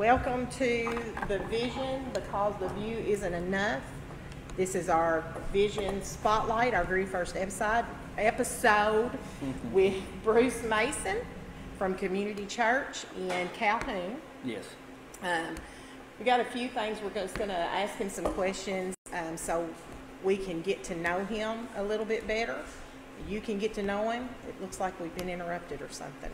Welcome to the vision because the view isn't enough. This is our vision spotlight, our very first episode, episode with Bruce Mason from Community Church in Calhoun. Yes. Um, we got a few things. We're just going to ask him some questions um, so we can get to know him a little bit better. You can get to know him. It looks like we've been interrupted or something.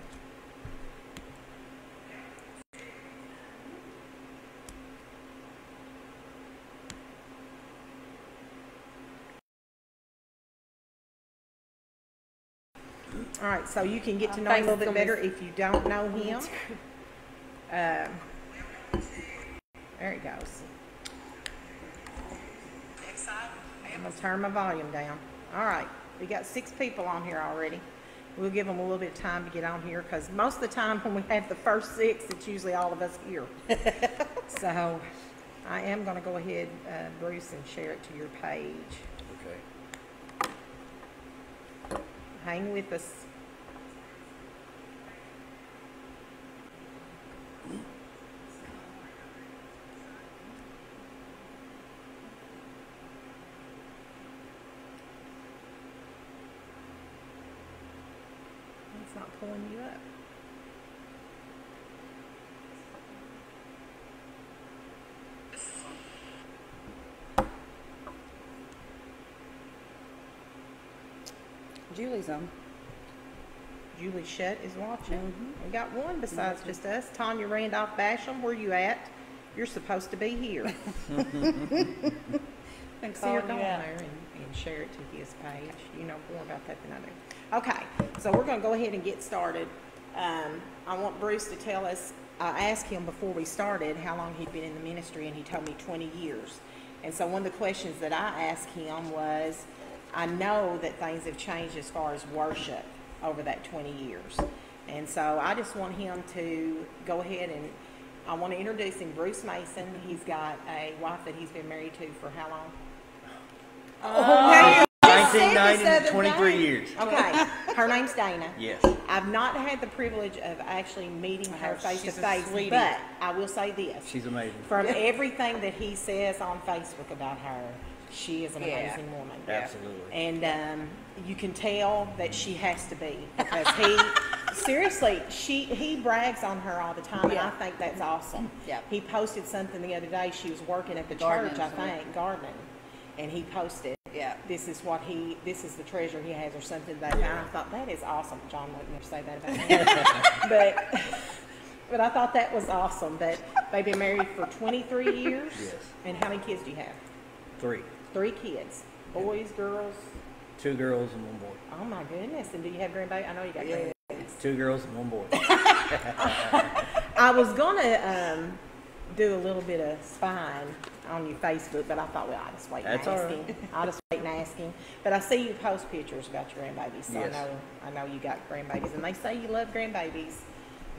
All right, so you can get to know him a little bit better if you don't know him. Um, there he goes. I'm gonna turn my volume down. All right, we got six people on here already. We'll give them a little bit of time to get on here because most of the time when we have the first six, it's usually all of us here. so I am gonna go ahead, uh, Bruce, and share it to your page. Okay. Hang with us. It's not pulling you up. Julie's on. Julie Shutt is watching. Mhm. We got one besides just us. Tanya Randolph Basham, where you at? You're supposed to be here. Thanks See her go on there and, and share it to his page. You know more about that than I do. Okay, so we're gonna go ahead and get started. Um, I want Bruce to tell us, I asked him before we started how long he'd been in the ministry and he told me twenty years. And so one of the questions that I asked him was, I know that things have changed as far as worship over that twenty years. And so I just want him to go ahead and, I want to introduce him, Bruce Mason. He's got a wife that he's been married to for how long? Just said this 1990 other to 23 day. years. Okay, her name's Dana. Yes. I've not had the privilege of actually meeting her Oh, face to she's a face, sweetie. but I will say this. She's amazing. From everything that he says on Facebook about her, she is an Yeah. amazing woman. Absolutely. And um, you can tell that she has to be because he, seriously, she he brags on her all the time, and I Yeah. think that's awesome. Yeah. He posted something the other day. She was working at the Gardening church, I somewhere. think, gardening, and he posted. Yeah. This is what he. This is the treasure he has, or something like that. And I thought that is awesome. John wouldn't never say that about me, but but I thought that was awesome. That they've been married for 23 years. Yes. And how many kids do you have? Three. Three kids. Boys, girls. Two girls and one boy. Oh my goodness! And do you have grandbaby? I know you got Yeah. grandbabies. Two girls and one boy. I was gonna um, do a little bit of spying on your Facebook, but I thought, well, I'll just wait That's and ask right. him. I'll just wait and ask him. But I see you post pictures about your grandbabies, so Yes. I know I know you got grandbabies, and they say you love grandbabies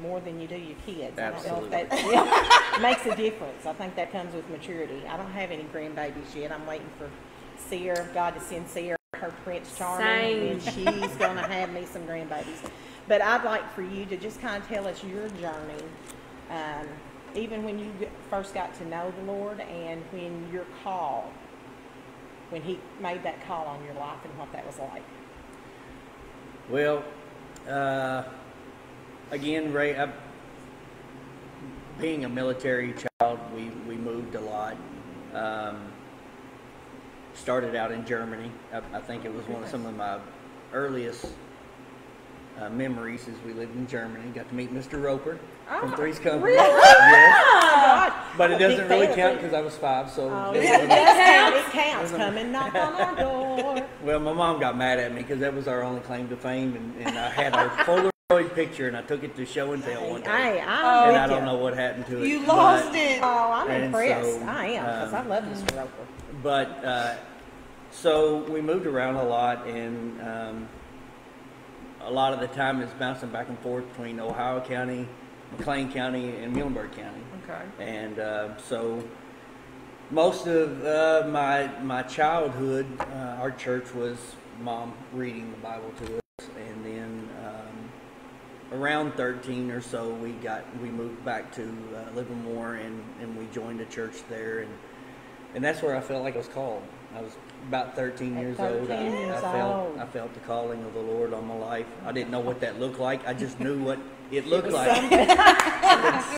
more than you do your kids. I don't know if that yeah, makes a difference. I think that comes with maturity. I don't have any grandbabies yet. I'm waiting for Sierra, God to send Sierra her Prince Charming, and she's gonna have me some grandbabies. But I'd like for you to just kind of tell us your journey, um, even when you first got to know the Lord, and when your call, when He made that call on your life, and what that was like. Well, uh, again, Ray, I, being a military child, we, we moved a lot. Um, started out in Germany. I, I think it was one of some of my earliest uh, memories as we lived in Germany. Got to meet Mr. Roper from Oh, Three's Company. really? Yes. Oh, But it I'm a big doesn't really count because I was five, so. Oh, it it wasn't- It counts. Come and knock on our door. Well, my mom got mad at me because that was our only claim to fame, and, and I had our Polaroid picture, and I took it to show and tell one day, Hey, I'm and I don't you. know what happened to it. You but- lost it. Oh, I'm impressed. so, I am because I um, love Mr. Roper. But uh, so we moved around a lot, and um, a lot of the time is bouncing back and forth between Ohio County, McLean County, and Muhlenberg County. Okay. And uh, so most of uh, my my childhood, uh, our church was mom reading the Bible to us, and then um, around 13 or so, we got we moved back to uh, Livermore and, and we joined a church there, and and that's where I felt like I was called. I was about 13 At years old. 13 I, years I felt old. I felt the calling of the Lord on my life. I didn't know what that looked like. I just knew what it looked was like.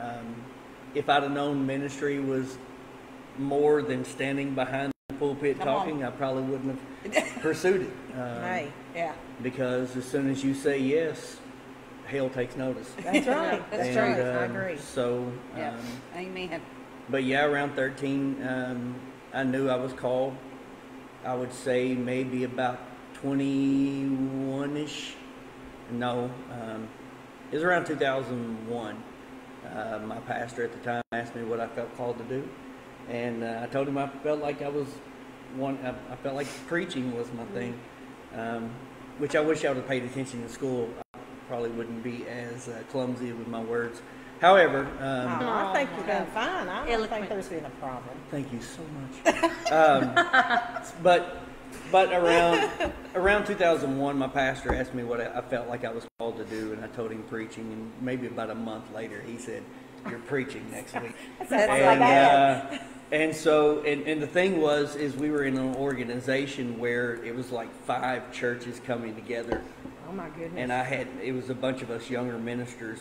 um, if I'd have known ministry was more than standing behind the pulpit Come on. talking, I probably wouldn't have pursued it. Um, Hey, yeah, Because as soon as you say yes, hell takes notice. that's right, that's And, right, I um, agree. So, Yeah. um, Amen. but yeah, around 13, um, I knew I was called. I would say maybe about 21 ish. No, um, it was around 2001. Uh, my pastor at the time asked me what I felt called to do. And uh, I told him I felt like I was one, I, I felt like preaching was my thing, um, which I wish I would have paid attention in school. I probably wouldn't be as uh, clumsy with my words. However, um, Oh, I think you've done fine. I don't think there's been a problem. Thank you so much. um, but but around around 2001, my pastor asked me what I, I felt like I was called to do, and I told him preaching. And maybe about a month later, he said, "You're preaching next week." That sounds like that. uh, and so and, and the thing was is we were in an organization where it was like five churches coming together Oh, my goodness. and I had it was a bunch of us younger ministers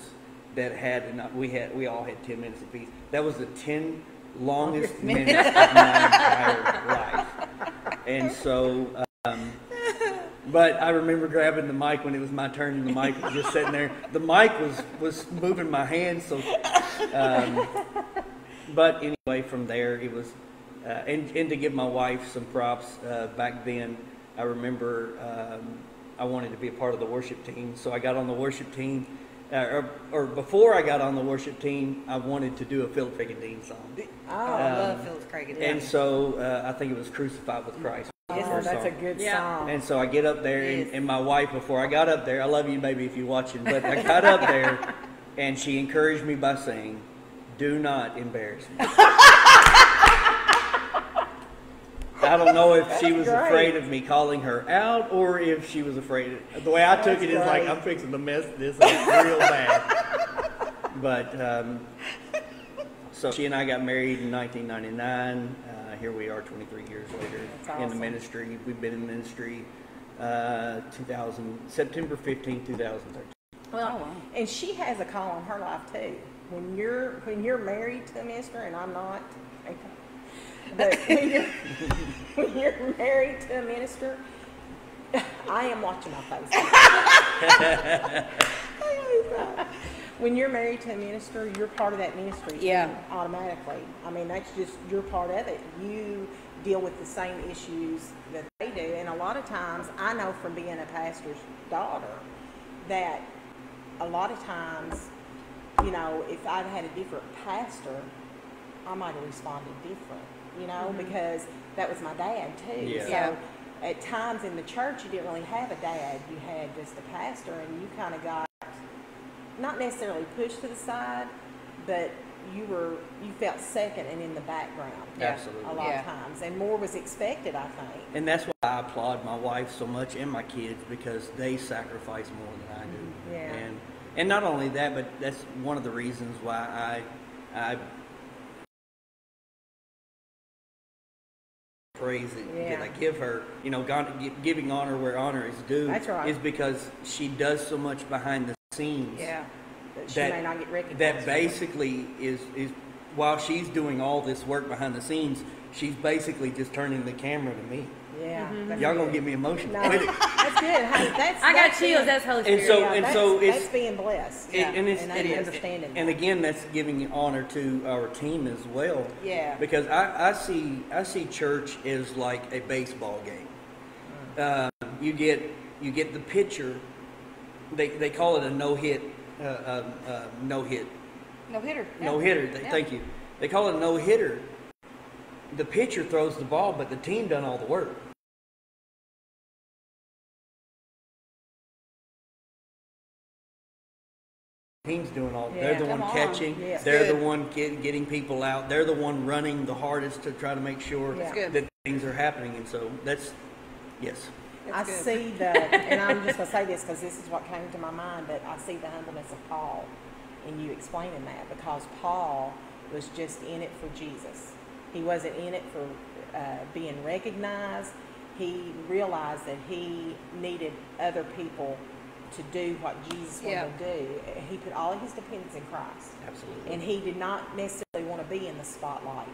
that had and we had we all had ten minutes apiece. That was the ten longest minutes of my entire life, and so. Um, but I remember grabbing the mic when it was my turn, and the mic was just sitting there. The mic was was moving my hand, so. Um, but anyway, from there it was, uh, and and to give my wife some props. Uh, back then, I remember um, I wanted to be a part of the worship team, so I got on the worship team. Uh, or, or before I got on the worship team, I wanted to do a Philip Dean song. Oh, Oh, I love Um, Phillips Craig. And so uh, I think it was "Crucified with Christ." was oh, first that's a good Yeah. song. And so I get up there, and, and my wife, before I got up there, I love you, baby, if you're watching, but I got up there, and she encouraged me by saying, "Do not embarrass me." I don't know if she was great. afraid of me calling her out, or if she was afraid. Of, The way I took That's it is like. I'm fixing to mess this up real bad. But um, so she and I got married in 1999. Uh, here we are, 23 years later That's in the ministry. We've been in ministry uh, 2000 September 15, 2013. Well, Oh, wow. and she has a call on her life too. When you're when you're married to a minister, and I'm not, okay. but when you're, when you're married to a minister, I am watching my face. when you're married to a minister, you're part of that ministry Yeah. automatically. I mean, that's just you're part of it. You deal with the same issues that they do, and a lot of times, I know from being a pastor's daughter that a lot of times, you know, if I'd had a different pastor, I might have responded different, you know, mm-hmm. because that was my dad too. Yeah. So Yeah. at times in the church, you didn't really have a dad. You had just a pastor, and you kind of got not necessarily pushed to the side, but you were you felt second and in the background. Yeah. Absolutely. A lot Yeah. of times, and more was expected, I think. And that's why I applaud my wife so much and my kids because they sacrifice more than I do. And not only that, but that's one of the reasons why I I praise it Yeah. that I give her. You know, God, giving honor where honor is due. That's right. Is because she does so much behind the scenes. Yeah. That she That- may not get recognized. That basically is is while she's doing all this work behind the scenes, she's basically just turning the camera to me. Yeah. that's Y'all gonna get me emotional. No, that's good. Hey, that's, I got that's chills. being- That's Holy And so- yeah, and so it's- that's being blessed. It- and it's and it is. understanding. And that. again, that's giving honor to our team as well. Yeah. Because I, I see I see church as like a baseball game. Mm. Uh, you get you get the pitcher. They they call it a no hit. Uh, uh, uh, no hit. no hitter. No hitter. Th- Thank you. They call it a no hitter. The pitcher throws the ball, but the team done all the work. Team's doing all. Yeah, they're the come one on. catching. Yes. They're the one get, getting people out. They're the one running the hardest to try to make sure That's good. that things are happening. And so that's yes. I good. see the, and I'm just gonna say this because this is what came to my mind, but I see the humbleness of Paul in you explaining that because Paul was just in it for Jesus. He wasn't in it for uh, being recognized. He realized that he needed other people to do what Jesus wanted Yeah. to do. He put all of his dependence in Christ. Absolutely. And he did not necessarily want to be in the spotlight.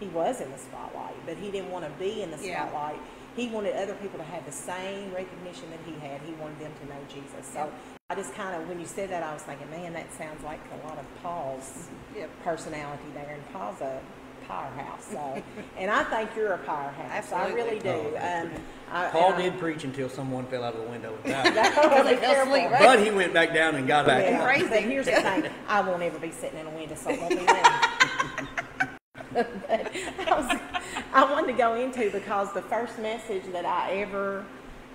He was in the spotlight, but he didn't want to be in the Yeah. spotlight. He wanted other people to have the same recognition that he had. He wanted them to know Jesus. So Yeah. I just kind of, when you said that, I was thinking, man, that sounds like a lot of Paul's Yep. personality there. And Paul's a powerhouse. So, and I think you're a powerhouse. I really do. Oh, Um, I, Paul and I- did preach until someone fell out of the window and died. Because they fell asleep, right? but he went back down and got back Yeah, up. Crazy. but here's the thing: I won't ever be sitting in a window, so it won't be me. but I, was, I wanted to go into because the first message that I ever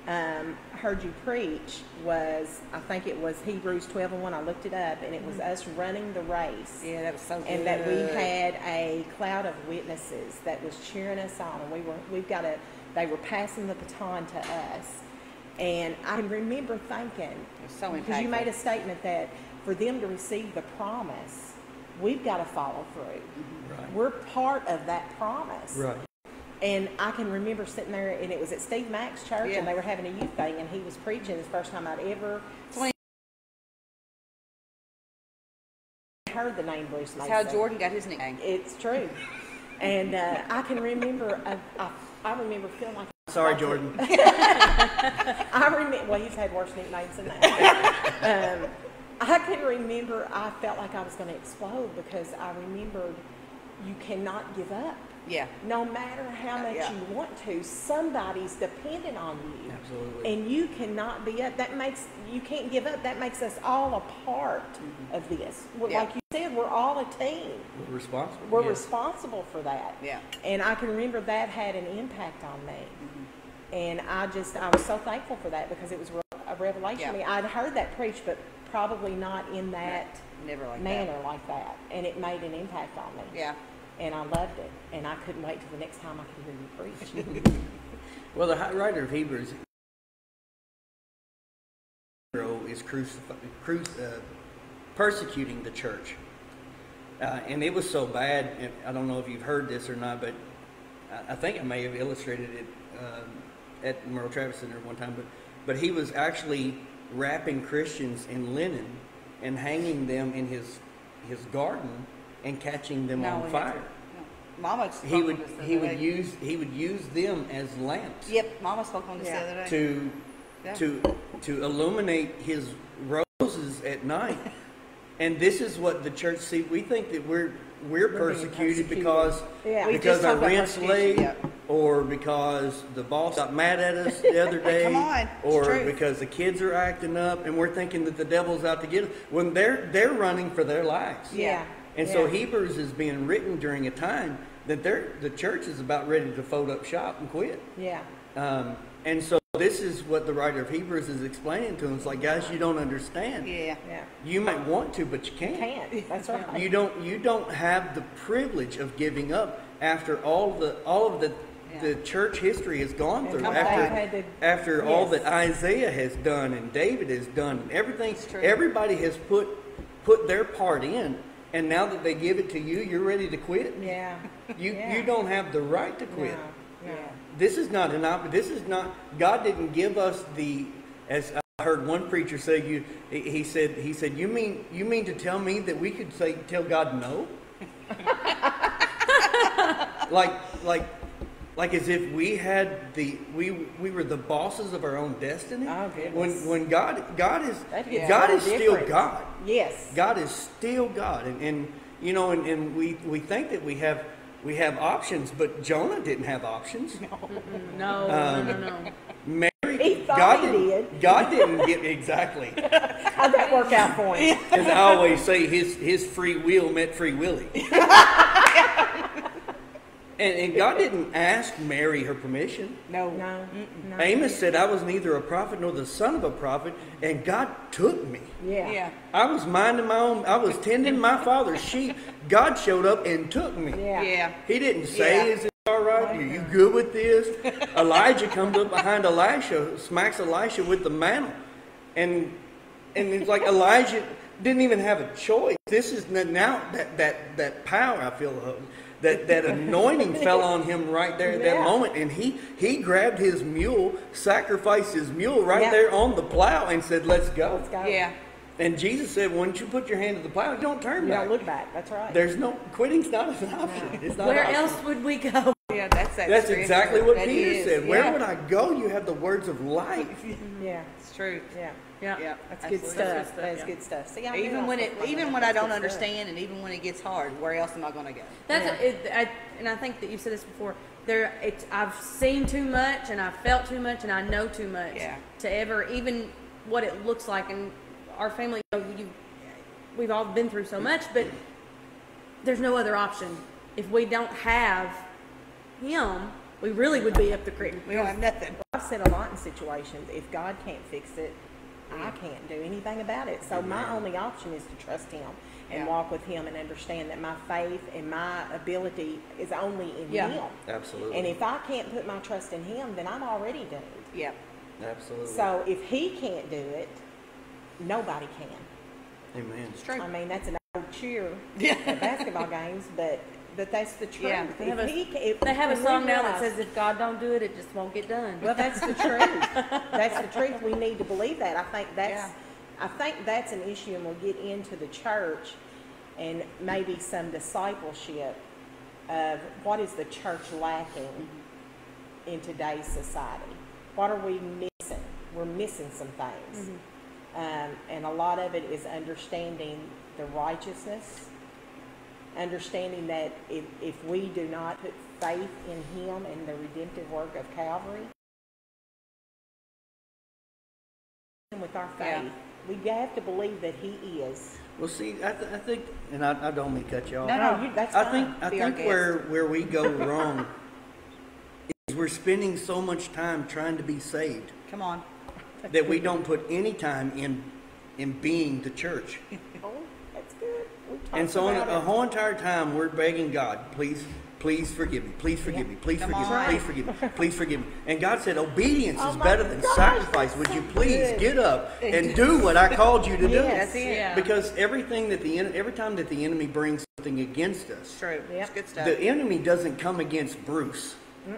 um, heard you preach was, I think it was Hebrews 12 and 1. I looked it up, and it was us running the race. Yeah, that was so good. And that we had a cloud of witnesses that was cheering us on, and we were we've got a they were passing the baton to us, and I can remember thinking so because you made a statement that for them to receive the promise, we've got to follow through. Right. We're part of that promise. Right. And I can remember sitting there, and it was at Steve Mack's church, Yeah. and they were having a youth thing, and he was preaching. It's the first time I'd ever Twenty- heard the name Bruce That's Mason. how Jordan got his nickname. It's true. And uh, I can remember, I, I, I remember feeling like. Sorry, Jordan. I remember, well, he's had worse nicknames than that. um, I can remember I felt like I was going to explode because I remembered you cannot give up. Yeah. No matter how much Yeah. you want to, somebody's dependent on you. Absolutely. And you cannot be up. That makes, you can't give up. That makes us all a part of this. Yeah. Like you said, we're all a team. We're responsible. We're yes. responsible for that. Yeah. And I can remember that had an impact on me. Mm-hmm. And I just, I was so thankful for that because it was a revelation to me. Yeah. I'd heard that preached, but probably not in that Never like manner that. like that. And it made an impact on me. Yeah. And I loved it. And I couldn't wait till the next time I could hear you preach. Well, the writer of Hebrews is crucifi- cru- uh, persecuting the church. Uh, and it was so bad, I don't know if you've heard this or not, but I, I think I may have illustrated it um, at Merle Travis Center one time, but, but he was actually wrapping Christians in linen and hanging them in his, his garden and catching them No, on we fire. no. Mama spoke He would, this the he other would day. use, he would use them as lamps Yep, Mama spoke on this Yeah. the other day. to Yeah. to to illuminate his roses at night. and this is what the church see. We think that we're we're persecuted, persecuted. because Yeah. We because just our talked about rent's persecution, late, yeah. or because the boss got mad at us the other day, Come on, it's or true. because the kids are acting up, and we're thinking that the devil's out to get us. When they're they're running for their lives. yeah. And so Hebrews is being written during a time that they're, the church is about ready to fold up shop and quit. Yeah. Um, and so this is what the writer of Hebrews is explaining to them. It's like, guys, you don't understand. Yeah. Yeah. You might want to, but you can't. Can't. That's right. You don't. You don't have the privilege of giving up after all the all of the Yeah. the church history has gone And through. After to- after all that Isaiah has done and David has done and everything. true. Everybody has put put their part in, and now that they give it to you, you're ready to quit. Yeah. You Yeah. you don't have the right to quit. No. No. This is not an op. This is not. God didn't give us the. As I heard one preacher say, you. He he said. He said, you mean you mean to tell me that we could say tell God no? like like like as if we had the we we were the bosses of our own destiny. Oh, goodness. When when God God is That gets God is little still. God. Yes. God is still God, and, and you know, and, and we, we think that we have we have options, but Jonah didn't have options. No, Um, no, no, no. Mary, He thought God he didn't, did. God didn't get exactly. How'd that work out for him? As I always say, his his free will met free willie. And, and God didn't ask Mary her permission. No. No. No. Amos said, "I was neither a prophet nor the son of a prophet," and God took me. Yeah. Yeah. I was minding my own. I was tending my father's sheep. God showed up and took me. Yeah. Yeah. He didn't say, Yeah. "Is it all right? Are you good with this? Elijah comes up behind Elisha, smacks Elisha with the mantle. And and it's like Elijah didn't even have a choice. This is n- now that that that power I feel uh, that that anointing fell on him right there at that moment, and he he grabbed his mule, sacrificed his mule right Yeah. there on the plow, and said, "Let's go." Let's go. Yeah. And Jesus said, "Once you put your hand to the plow, don't turn You back. don't look back, that's right. There's no quitting's not an option. It's not Where option. else would we go? Yeah, that's that That's exactly what That Peter is, said. Where would I go? You have the words of life. Yeah, It's true. yeah. Yeah. Yeah, That's good absolutely. stuff. stuff, That's yeah. good stuff. See, I knew Even when was it, even when. I don't That's good stuff. understand, and even when it gets hard, where else am I going to go? That's it, I, and I think that you've said this before. There, it's, I've seen too much, and I've felt too much, and I know too much Yeah. to ever even what it looks like. And our family, you know, you, we've all been through so much, but there's no other option. If we don't have him, we really would be up the creek. We don't have nothing. I've said a lot in situations, if God can't fix it, I mm. can't do anything about it. So my only option is to trust Him and Yeah. walk with Him and understand that my faith and my ability is only in Yeah. Him. Absolutely. And if I can't put my trust in Him, then I'm already doomed. Yep. Absolutely. So if He can't do it, nobody can. Amen. It's true. I mean, that's an old cheer Yeah. at basketball games, but but that's the truth. Yeah. They have If a- he ca- if- They have a when we song now that realize- says, "If God don't do it, it just won't get done." Well, that's the truth. That's the truth. We need to believe that. I think that's, Yeah. I think that's an issue, and we'll get into the church and maybe some discipleship of what is the church lacking in today's society. What are we missing? We're missing some things, um, and a lot of it is understanding the righteousness. Understanding that if, if we do not put faith in Him and the redemptive work of Calvary, with our Yeah. faith. We have to believe that He is. Well, see, I, th- I think, and I, I don't mean to cut you off. No, no. you, that's I fine. think I Be think where where we go wrong is we're spending so much time trying to be saved Come on. that we don't put any time in in being the church. Oh, that's good. We talked And so about a whole entire time we're begging God, please, please forgive me, please forgive me, please Come forgive on. me, please forgive me, please forgive me. And God said, obedience Oh is my better than gosh, sacrifice. that's Would you please good. get up and do what I called you to do? Yes. That's it. Yeah. Because everything that the en- every time that the enemy brings something against us, It's true. Yep. Good stuff. the enemy doesn't come against Bruce.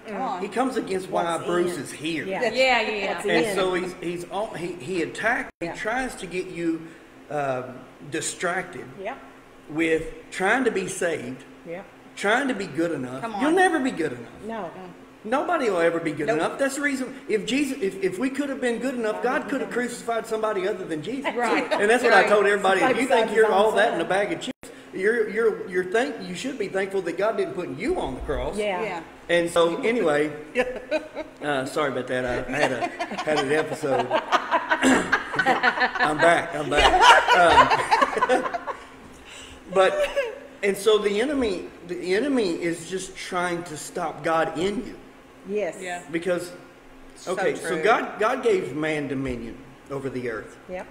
Come on. He comes against why What's Bruce in. is here. Yeah. yeah, yeah. What's And in. so he's he's all, he he attacks. Yeah. He tries to get you um, distracted Yep, with trying to be saved, yep. trying to be good enough. Come on. You'll never be good enough. No. Nobody will ever be good Nope. enough. That's the reason. If Jesus, if, if we could have been good enough, God could have crucified somebody other than Jesus. Right. And that's what I told everybody. If you think you're all that in a bag of chips, you're you're you're thank you should be thankful that God didn't put you on the cross. Yeah. Yeah. And so anyway, uh, sorry about that. I, I had a had an episode. I'm back. I'm back. Um, but and so the enemy the enemy is just trying to stop God in you Yes. Yeah. because okay, so, true. God God gave man dominion over the earth. Yep.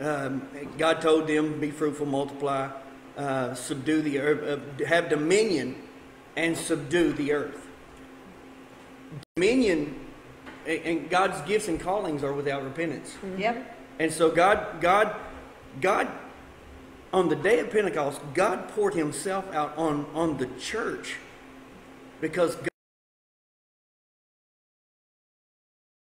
Um, God told them, "Be fruitful, multiply, uh, subdue the earth, uh, have dominion, and subdue the earth." Dominion, and- and God's gifts and callings are without repentance. Yep. And so God, God, God, on the day of Pentecost, God poured Himself out on on the church because God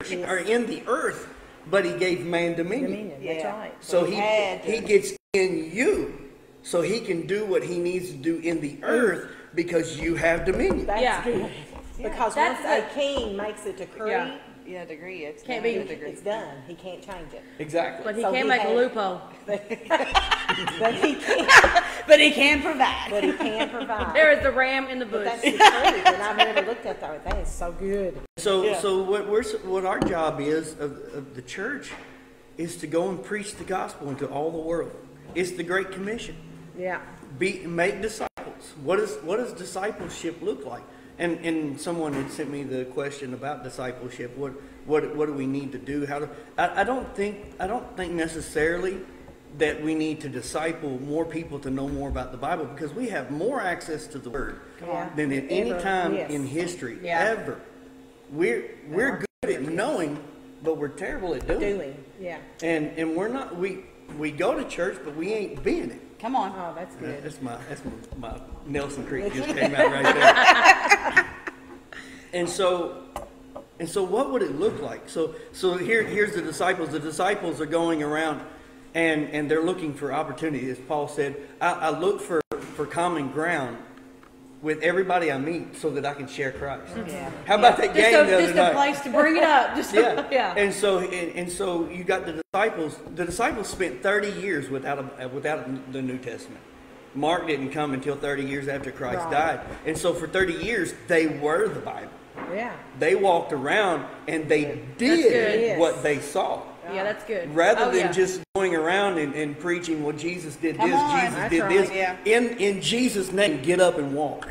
Yes. are in the earth, but He gave man dominion. Dominion, that's right. So he had he gets in you, so he can do what he needs to do in the mm. earth because you have dominion. That's Yeah. good. Because That's once a king makes a decree, Yeah. Yeah, degree. It's Can't done be- with degree. it's done. He can't change it. Exactly. But he So can he make a had- loophole. But he can't. But he can provide. But he can provide. There is the ram in the But bush. that's the truth, and I've never looked at that. That is so good. So Yeah. so what we're what our job is of, of the church is to go and preach the gospel into all the world. It's the Great Commission. Yeah. Be make disciples. What is what does discipleship look like? And and someone had sent me the question about discipleship. What what what do we need to do? How to? I, I don't think I don't think necessarily that we need to disciple more people to know more about the Bible because we have more access to the Word on. than at any Ever, time yes. in history Yeah. ever. We're we're good at knowing, but we're terrible at doing. Doing, yeah. And and we're not we we go to church, but we ain't being it. Come on. Oh, that's good. That's my that's my, my Nelson Creek just came out right there. And so and so what would it look like? So so here here's the disciples. The disciples are going around and and they're looking for opportunity. As Paul said, I, I look for for common ground with everybody I meet so that I can share Christ. Mm-hmm. Yeah. How about that Just game a, the other just night? a place to bring it up. Just yeah. yeah. And so and, and so you got the disciples. The disciples spent 30 years without a, uh, without the New Testament. Mark didn't come until 30 years after Christ Right. died. And so for 30 years they were the Bible. Yeah. They walked around and they did what they saw. yeah, that's good. Rather Oh, than yeah. just going around and, and preaching, well, Jesus did Come this, on. Jesus That's did right, this. yeah. In in Jesus' name, get up and walk.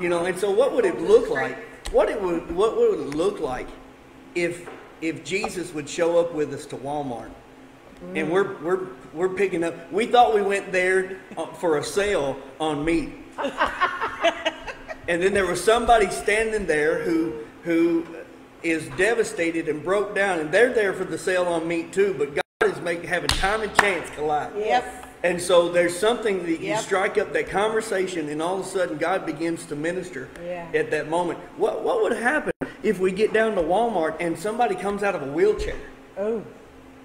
You know, and so what would it look like? What it would what would it look like if if Jesus would show up with us to Walmart? And we're we're we're picking up. We thought we went there uh, for a sale on meat, and then there was somebody standing there who who is devastated and broke down, and they're there for the sale on meat too. But God is making having time and chance collide. Yep. And so there's something that you Yep. strike up that conversation, and all of a sudden God begins to minister Yeah. at that moment. What what would happen if we get down to Walmart and somebody comes out of a wheelchair? Oh,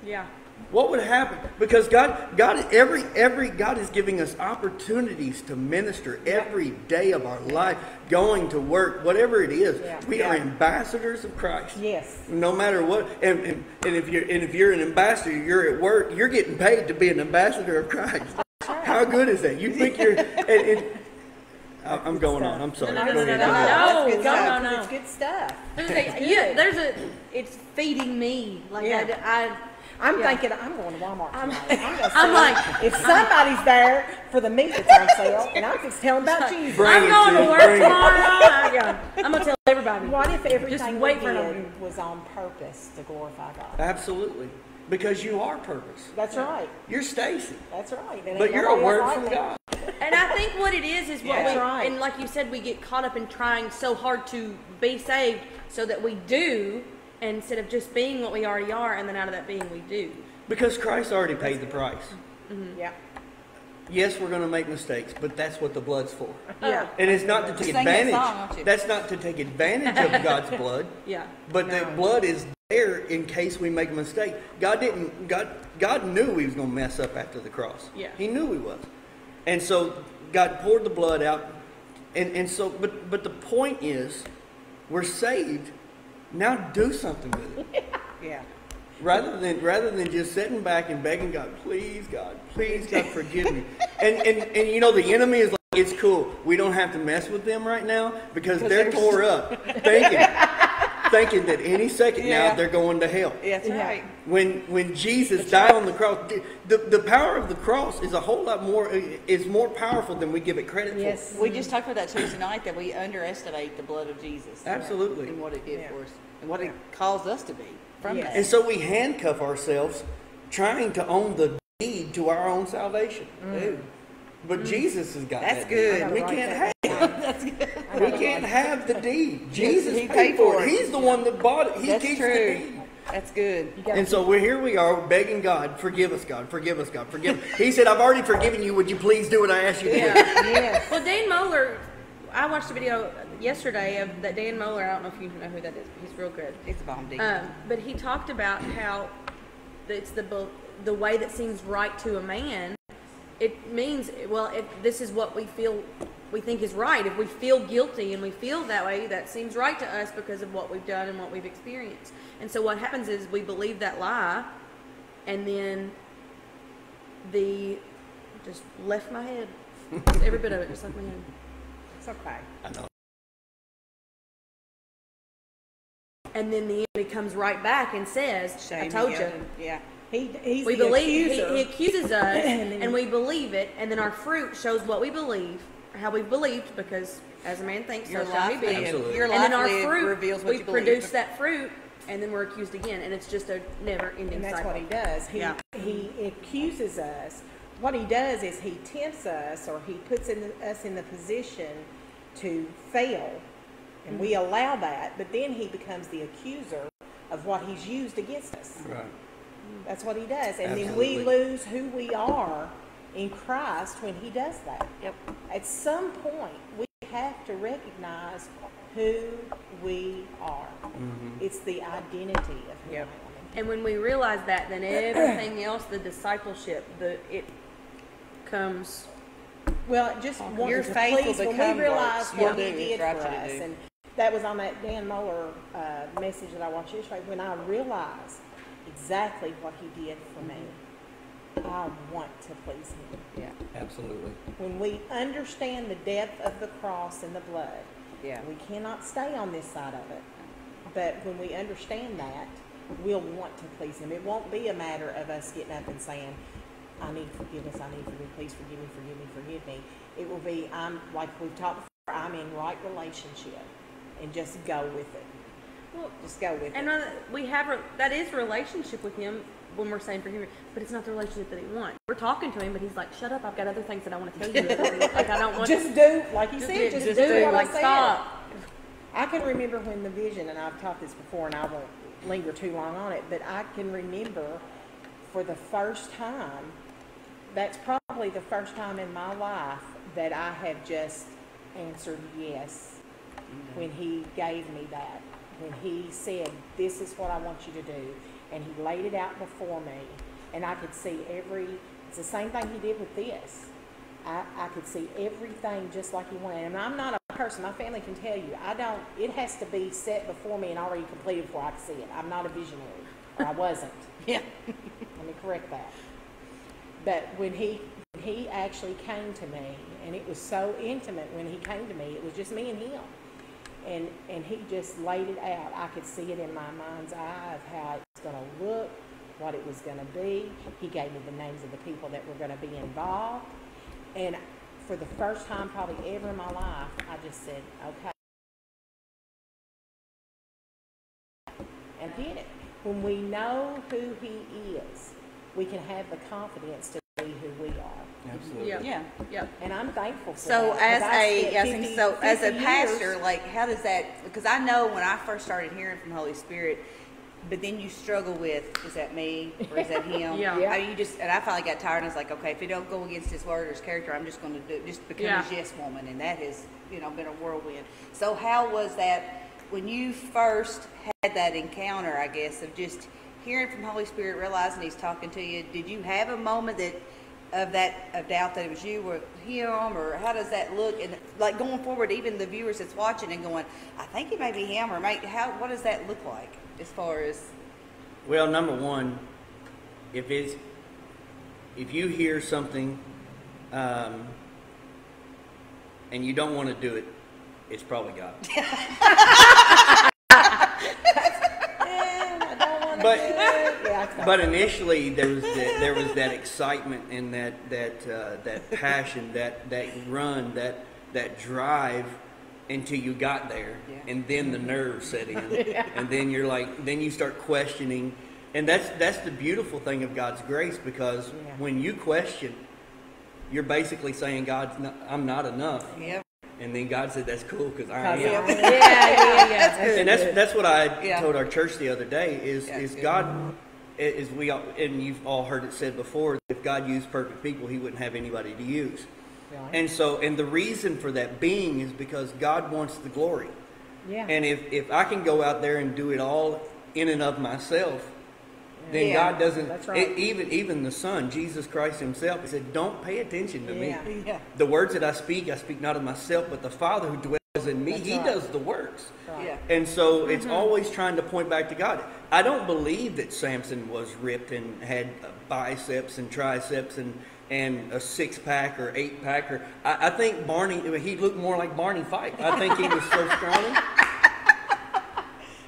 yeah. What would happen? Because God, God, every every God is giving us opportunities to minister every day of our life, going to work, whatever it is. Yeah. We are ambassadors of Christ. yes. No matter what, and, and, and if you're and if you're an ambassador, you're at work, you're getting paid to be an ambassador of Christ. How good is that? You think you're? And, and, I- I'm going on. I'm sorry. No, no, Go no, no, ahead. no, Go no, That's good no, stuff. no, no. It's good stuff. There's a, yeah, there's a, it's feeding me. Like Yeah. I, I I'm Yeah. thinking I'm going to Walmart I'm- I'm, I'm like- if somebody's there for the meat that's on sale, and I'm just telling about Jesus. Bring I'm going to sis, work bring it. tomorrow. I- yeah, I'm gonna tell everybody. What if everything wait we did was on purpose to glorify God? Absolutely, because you are purpose. That's right. You're Stacy, That's right. There but you're a nobody word like from. God. And I think what it is is what That's we right. and like you said, we get caught up in trying so hard to be saved, so that we do instead of just being what we already are, and then out of that being we do. Because Christ already paid the price. Mm-hmm. Yeah. Yes, we're going to make mistakes, but that's what the blood's for. Yeah. And it's not to take Sing that advantage. song. That's not to take advantage of God's blood. Yeah. But the blood is there in case we make a mistake. God didn't. God. God knew we was going to mess up after the cross. Yeah. He knew we was, and so God poured the blood out, and and so. But but the point is, we're saved. Now do something with it. Yeah. Rather than rather than just sitting back and begging God, please God, please God, forgive me. And and and you know the enemy is like, it's cool. We don't have to mess with them right now because they're tore up, thinking thinking that any second Yeah. now they're going to hell. That's Yeah. right. When when Jesus died on the cross, the, the power of the cross is a whole lot more is more powerful than we give it credit Yes. We just talked about that Tuesday night that we underestimate the blood of Jesus. Absolutely. And what it did Yeah. for us and what it caused us to be from Yes. for. that. And so we handcuff ourselves trying to own the deed to our own salvation. Ooh. But Jesus has got That's that good. deed. I We gotta can't write have That's good. We can't have the deed. Jesus he paid, paid for for it. it. He's the one that bought it. He That's keeps the true. deed. That's good. And so we're here. We are begging God, forgive us, God, forgive us, God, forgive. us. He said, "I've already forgiven you. Would you please do what I asked you to do?" Yes. Well, Dan Mohler, I watched a video yesterday of that Dan Mohler. I don't know if you know who that is. But he's real good. It's a bomb deed. Um, but he talked about how it's the the way that seems right to a man. It means well, if this is what we feel we think is right, if we feel guilty and we feel that way, that seems right to us because of what we've done and what we've experienced. And so what happens is we believe that lie, and then the just left my head. Just every bit of it just left my head. It's okay. I know. And then the enemy comes right back and says, Shame "I told you." together. Yeah. He, he's we the believe he, accuser. he accuses us And then- and we believe it and then our fruit shows what we believe or how we've believed because as a man thinks Your so shall he be live. Absolutely. Your and then our fruit reveals what we you produce that fruit and then we're accused again, and it's just a never-ending And that's cycle. what he does. He, Yeah. he accuses us. What he does is he tempts us or he puts in us in the position to fail. And we Mm-hmm. allow that, but then he becomes the accuser of what he's used against us. Right. That's what he does. And then we lose who we are in Christ when he does that. Yep. At some point, we have to recognize who we are. It's the identity of who Yep. And when we realize that, then everything else, the discipleship, the it comes. Well, just wanting Your to faith will please, when become we realize works. what You'll he did for us, and that was on that Dan Mohler uh, message that I watched yesterday. When I realized exactly what he did for me, I want to please him. Yeah. Absolutely. When we understand the depth of the cross and the blood, Yeah. we cannot stay on this side of it. But when we understand that, we'll want to please him. It won't be a matter of us getting up and saying, I need forgiveness, I need forgiveness, please forgive me, forgive me, forgive me. It will be, I'm, like we've talked before, I'm in right relationship and just go with it. Well, Just go with and it. And we have a, that is relationship with him when we're saying for me, but it's not the relationship that he wants. We're talking to him, but he's like, "Shut up! I've got other things that I want to tell you." like I don't want Just do, like you Just said, just, just do, do, what like, I said. stop. I can remember when the vision, and I've taught this before, and I won't linger too long on it, but I can remember for the first time, that's probably the first time in my life that I have just answered yes when he gave me that. When he said, This is what I want you to do. And he laid it out before me. And I could see every, it's the same thing he did with this. I, I could see everything just like he wanted. And I'm not a person, my family can tell you, I don't, it has to be set before me and already completed before I can see it. I'm not a visionary, or I wasn't. Yeah. Let me correct that. But when he, he actually came to me, and it was so intimate when he came to me, it was just me and him. And, and he just laid it out. I could see it in my mind's eye of how it's going to look, what it was going to be. He gave me the names of the people that were going to be involved. And for the first time probably ever in my life, I just said, okay. And did it. When we know who he is, we can have the confidence to be who we are. Absolutely. Yeah. Yeah. Yeah. And I'm thankful for So that. as 'cause I a, spent I think 50 so as a 50 pastor, years- like how does that? Because I know when I first started hearing from Holy Spirit, but then you struggle with is that me or is that him? Yeah. Yeah. I mean, you just and I finally got tired and I was like, okay, if it don't go against his word or his character, I'm just going to do just become Yeah. a yes woman, and that has you know been a whirlwind. So how was that when you first had that encounter? I guess of just hearing from Holy Spirit, realizing He's talking to you. Did you have a moment that? Of that of doubt that it was you or him, or how does that look? And like going forward, even the viewers that's watching and going, I think it may be him, or may how what does that look like as far as Well, number one, if it's if you hear something um, and you don't want to do it, it's probably God. But initially, there was that, there was that excitement and that that uh, that passion, that that run, that that drive until you got there, Yeah. and then the nerves set in, and then you're like, then you start questioning, and that's that's the beautiful thing of God's grace because Yeah. when you question, you're basically saying, God's not, I'm not enough, yeah and then God said, that's cool because I am. Yeah. Yeah, yeah, yeah. And that's that's what I Yeah. told our church the other day is Yeah, is good. God is we all, and you've all heard it said before if God used perfect people he wouldn't have anybody to use. Right. And so and the reason for that being is because God wants the glory. Yeah. And if if I can go out there and do it all in and of myself then Yeah. God doesn't That's right. e- even even the son Jesus Christ himself he said don't pay attention to Yeah. me. yeah The words that I speak I speak not of myself but the Father who dwells in me That's he right. does the works. Right. yeah And so it's Mm-hmm. always trying to point back to God. I don't believe that Samson was ripped and had uh, biceps and triceps and, and a six pack or eight pack. Or I, I think Barney, he looked more like Barney Fife. I think he was so strong.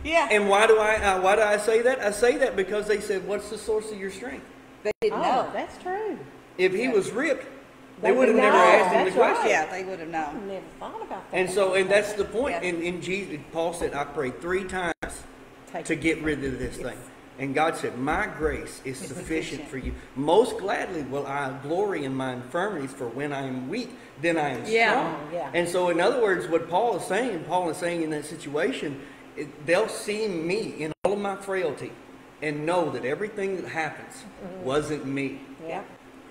yeah And why do I uh, why do I say that? I say that because they said, "What's the source of your strength?" they didn't Oh, know that's true. If he Yeah. was ripped, they They would have never know. asked him the right. question. yeah they would have I known never thought about that. And so, and that's the point. Yeah. In, in Jesus, Paul said, "I prayed three times take to get rid of this thing. And God said, My grace is sufficient for you. Most gladly will I glory in my infirmities, for when I am weak, then I am Yeah. strong. Yeah. And so, in other words, what Paul is saying, Paul is saying in that situation, it, they'll see me in all of my frailty and know that everything that happens Mm-hmm. wasn't me. Yeah.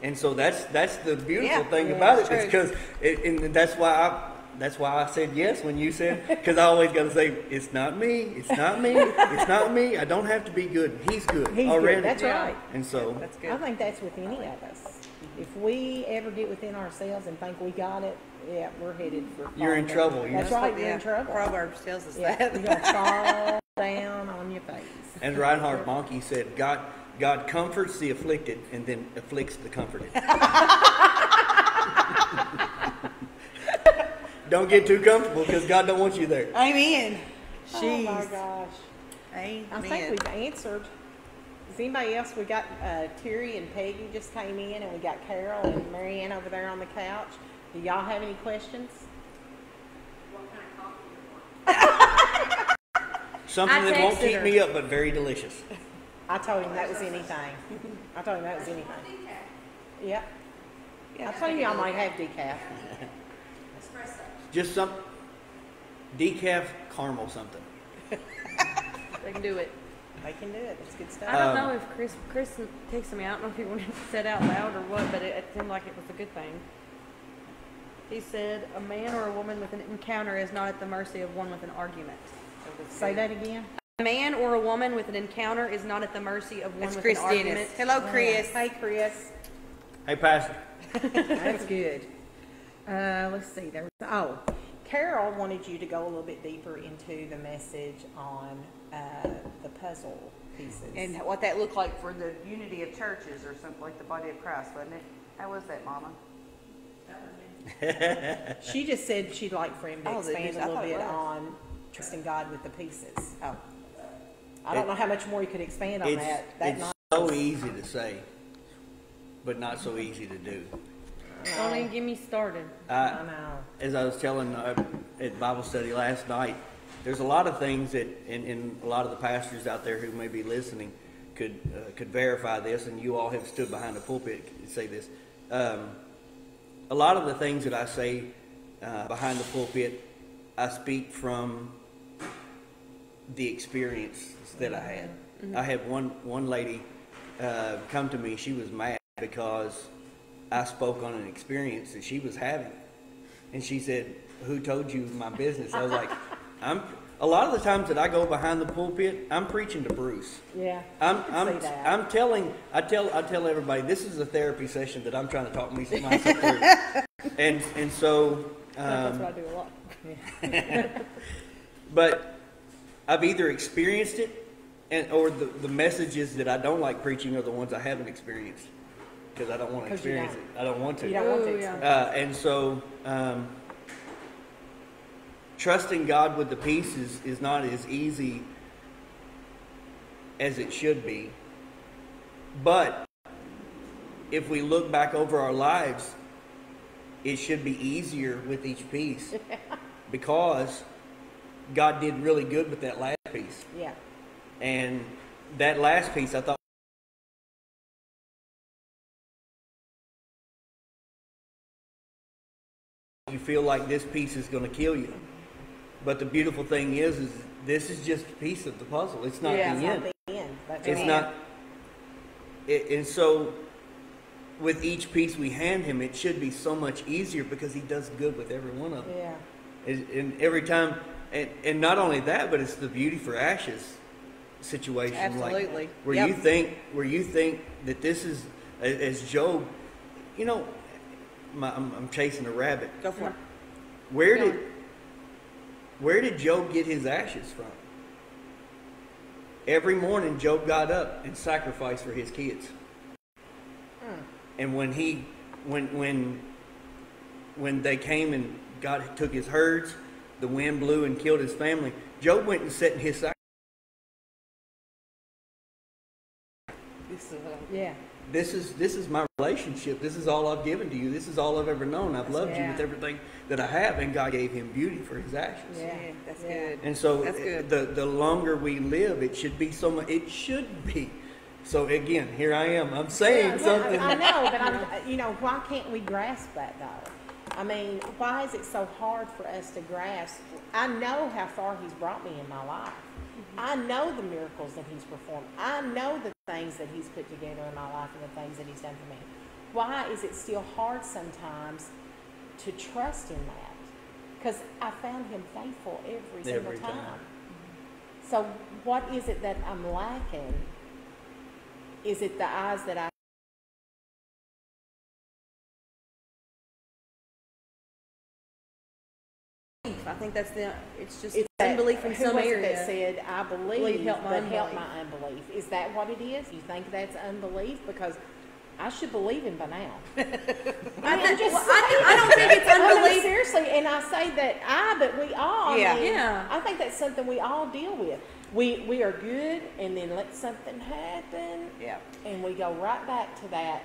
And so that's that's the beautiful Yeah, thing yeah, about it, it's because it, and that's why I that's why I said yes when you said because I always got to say it's not me, it's not me, it's not me. I don't have to be good. He's good He's already. good, that's Yeah. right. And so That's good. I think that's with any of us. If we ever get within ourselves and think we got it, yeah, we're headed for. You're in falling. trouble, you That's know? right, you're in trouble. Proverbs tells us Yeah, that. you're gonna fall down on your face. And Reinhard Bonnke said, God God comforts the afflicted and then afflicts the comforted. don't get too comfortable because God don't want you there. Amen. Oh my gosh. Amen. I think we've answered. Does anybody else? We got uh, Terry and Peggy just came in, and we got Carol and Marianne over there on the couch. Do y'all have any questions? Something I that won't keep her. me up, but very delicious. I told him that was anything. I told him that was anything. Yep. I told you I might have decaf. Just some decaf caramel something. They can do it. They can do it. It's good stuff. I stuff. don't Um, know if Chris Chris texted me. I don't know if he wanted to say it out loud or what, but it, it seemed like it was a good thing. He said, "A man or a woman with an encounter is not at the mercy of one with an argument." Say that again. A man or a woman with an encounter is not at the mercy of one That's with Chris an argument. Hello, Chris. Hey, Chris. Hey, Pastor. That's good. Uh, let's see. There was, oh, Carol wanted you to go a little bit deeper into the message on uh, the puzzle pieces. And what that looked like for the unity of churches or something like the body of Christ, wasn't it? How was that, Mama? she just said she'd like for him to Oh, the- expand I a little bit on trusting God with the pieces. Oh, I don't It- know how much more you could expand on It's, that. That it's night. so easy to say, but not so easy to do. Don't even get me started. I I, know. as I was telling uh, at Bible study last night, there's a lot of things that, and, and a lot of the pastors out there who may be listening could uh, could verify this, and you all have stood behind the pulpit and say this. Um, a lot of the things that I say uh, behind the pulpit, I speak from the experience that I had. I had one one lady uh, come to me. She was mad because I spoke on an experience that she was having, and she said, "Who told you my business?" I was like, "I'm." A lot of the times that I go behind the pulpit, I'm preaching to Bruce. Yeah. I'm, I'm. I'm telling, I tell, I tell everybody, this is a therapy session that I'm trying to talk me myself through. And, and so, That's um, what I do a lot. but I've either experienced it, and or the, the messages that I don't like preaching are the ones I haven't experienced because I don't want to experience don't. it. I don't want to. You don't want Ooh, to yeah. Uh, and so, um, trusting God with the pieces is not as easy as it should be. But if we look back over our lives, it should be easier with each piece because God did really good with that last piece. Yeah. And that last piece, I thought. You feel like this piece is going to kill you. But the beautiful thing is, is this is just a piece of the puzzle. It's not Yeah, the It's end. not the end. That's It's right. not. It, and so, with each piece we hand him, it should be so much easier because he does good with every one of them. Yeah. And every time, and, and not only that, but it's the beauty for ashes situation. Absolutely. Like, where Yep. you think, where you think that this is, as Job, you know, my, I'm, I'm chasing a rabbit. go for it. Where Go did, on. where did Job get his ashes from? Every morning, Job got up and sacrificed for his kids. Hmm. And when he, when when when they came and God took his herds, the wind blew and killed his family. Job went and sat in his sacrifice. This is, uh, Yeah. this is this is my relationship. This is all I've given to you. This is all I've ever known. I've loved you with everything that I have, and God gave him beauty for his ashes. Yeah. Yeah, that's Yeah. good. And so That's good. the the longer we live, it should be so much. It should be. So again, here I am. I'm saying Yeah, something. I know, but I'm, you know, why can't we grasp that though? I mean, why is it so hard for us to grasp? I know how far He's brought me in my life. Mm-hmm. I know the miracles that He's performed. I know the things that He's put together in my life and the things that He's done for me. Why is it still hard sometimes to trust in that? Because I found Him faithful every single Every time. time. So, what is it that I'm lacking? Is it the eyes that I I think that's the. It's just It's that- unbelief in some was it area. That said, I believe, Believe, help my but help unbelief." my unbelief. Is that what it is? You think that's unbelief? Because I should believe him by now. I, I'm just well, I, I don't think it's I mean, unbelief. seriously, and I say that I, but we all. I mean, Yeah. I think that's something we all deal with. We we are good, and then let something happen, Yeah. and we go right back to that.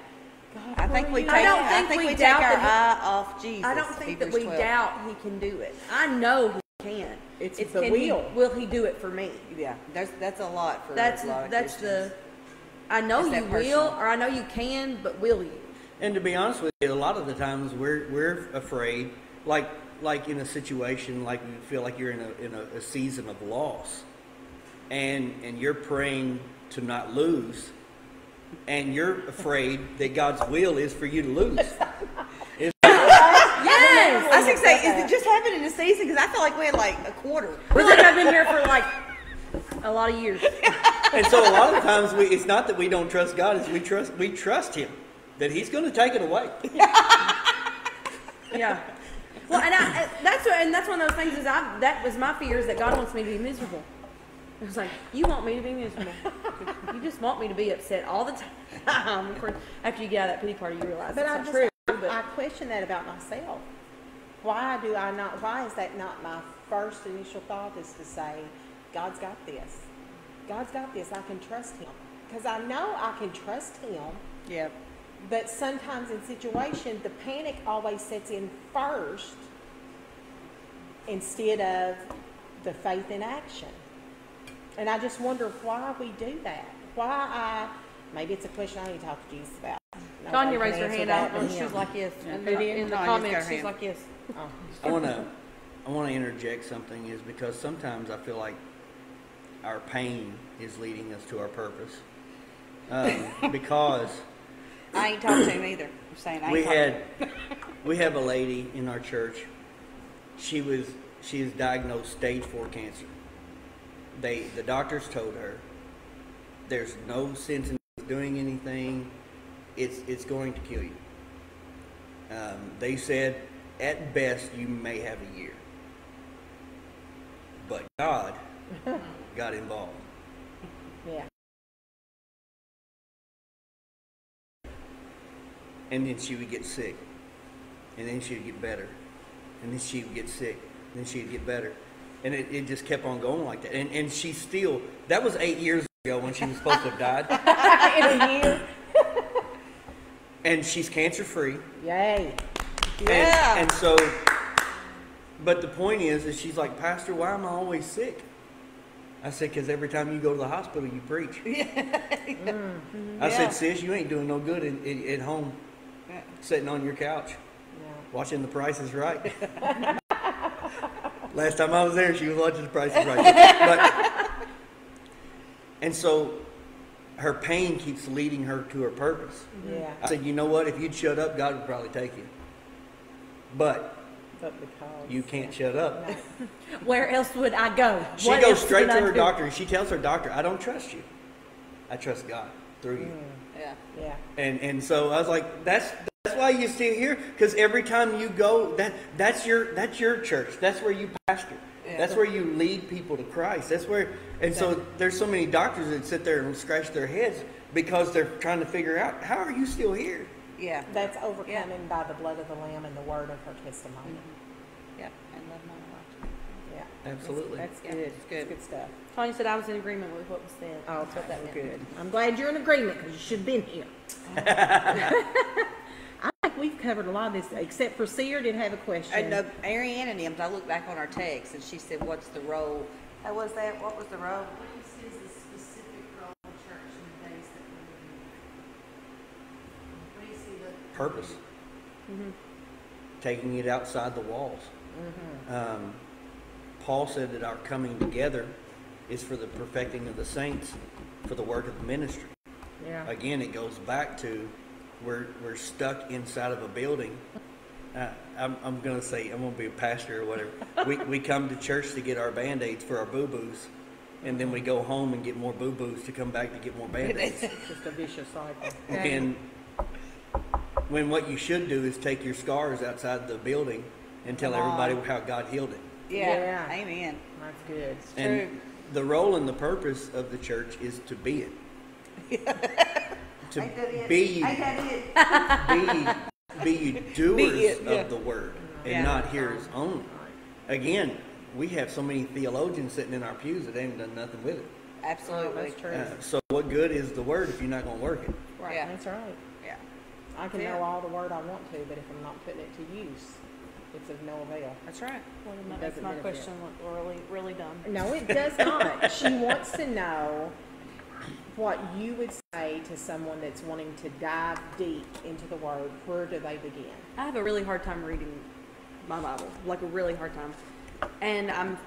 God, I think we take, I don't I think think we we take doubt our that eye off Jesus. I don't think that we 12. doubt he can do it. I know he can. It's the can he- will. will he do it for me? Yeah, that's, that's a lot for That's a lot of that's the. I know It's you will, or I know you can, but will you? And to be honest with you, a lot of the times we're we're afraid, like like in a situation like you feel like you're in a in a, a season of loss, and and you're praying to not lose, and you're afraid that God's will is for you to lose. It's- Yes. I was gonna say, is it just happened in the season? Because I feel like we had like a quarter. We're like I've been here for like a lot of years. and so a lot of times we it's not that we don't trust God, it's we trust we trust Him that He's going to take it away. Yeah. Well, and I, that's what, and that's one of those things is I that was my fear is that God wants me to be miserable. It was like you want me to be miserable. You just want me to be upset all the time. Of course, after you get out of that pity party, you realize But that's I not just true. I, But I question that about myself. Why do I not? Why is that not my first initial thought? Is to say, God's got this. God's got this. I can trust Him because I know I can trust Him. Yeah. But sometimes in situations, the panic always sets in first instead of the faith in action. And I just wonder why we do that. Why I maybe it's a question I need to talk to Jesus about. Nobody Tanya raised her hand. that and don't She's like yes. In the, in the Tanya's comments, she's hand. like yes. Oh. I want to I want to interject something is because sometimes I feel like our pain is leading us to our purpose. Um, because I ain't talking to him either. I'm saying I ain't we had we have a lady in our church. She was she is diagnosed stage four cancer. They the doctors told her there's no sense in doing anything. It's it's going to kill you. Um, they said at best you may have a year. But God got involved. Yeah. and then she would get sick, and then she would get better, and then she would get sick, and then she'd get better, and it, it just kept on going like that. And and she still that was eight years ago when she was supposed to have died, in a year. and she's cancer free. Yay. Yeah. And, and so, but the point is, is she's like, Pastor, why am I always sick? I said, because every time you go to the hospital, you preach. Yeah. I Yeah. said, sis, you ain't doing no good in, in, at home, Yeah. sitting on your couch. Yeah. watching The Price is Right. Last time I was there, she was watching The Price is Right. But, and so her pain keeps leading her to her purpose. Yeah. I said, you know what? If you'd shut up, God would probably take you. But But because you can't shut up. No. Where else would I go? She What goes straight to I her do? doctor and she tells her doctor, I don't trust you. I trust God through you. Mm. Yeah. Yeah. And and so I was like, that's that's why you sit here because every time you go, that that's your that's your church. That's where you pastor. Yeah. That's where you lead people to Christ. That's where. And so there's so many doctors that sit there and scratch their heads because they're trying to figure out how are you still here. Yeah. That's overcoming by the blood of the Lamb and the word of her testimony. Mm-hmm. Yeah. I love my life. Yeah. Yeah. Absolutely. That's Yeah, good. it's good. That's good stuff. Tanya said I was in agreement with what was said. Oh, That's what that meant. good. I'm glad you're in agreement because you should have been here. I think we've covered a lot of this, except for Seer didn't have a question. And uh, Mary Ann I looked back on our text and she said, what's the role? How was that? What was the role? What is his specific role in church in the days that we're living in? What do you see the? Purpose. Mm-hmm. Taking it outside the walls. Um, Paul said that our coming together is for the perfecting of the saints, for the work of the ministry. Yeah. Again, it goes back to we're, we're stuck inside of a building. Uh, I'm, I'm going to say, I'm going to be a pastor or whatever. we, we come to church to get our band aids for our boo boos, and then we go home and get more boo boos to come back to get more band aids. It's just a vicious cycle. And when what you should do is take your scars outside the building and tell Come on. everybody how God healed it. Yeah, Yeah. amen. That's good. And True. the role and the purpose of the church is to be it. to Ain't that it? be ye, Ain't that it? be, be ye doers it, yeah. of the word and Yeah. not hearers only. Again, we have so many theologians sitting in our pews that ain't done nothing with it. Absolutely. That's true. Uh, so what good is the word if you're not going to work it? Right, Yeah. that's right. Yeah. I can Yeah. know all the word I want to, but if I'm not putting it to use, it's of no avail. That's right. Well, then It that makes my question look really, really dumb. No, it does not. she wants to know what you would say to someone that's wanting to dive deep into the word. Where do they begin? I have a really hard time reading my Bible, like a really hard time. And I'm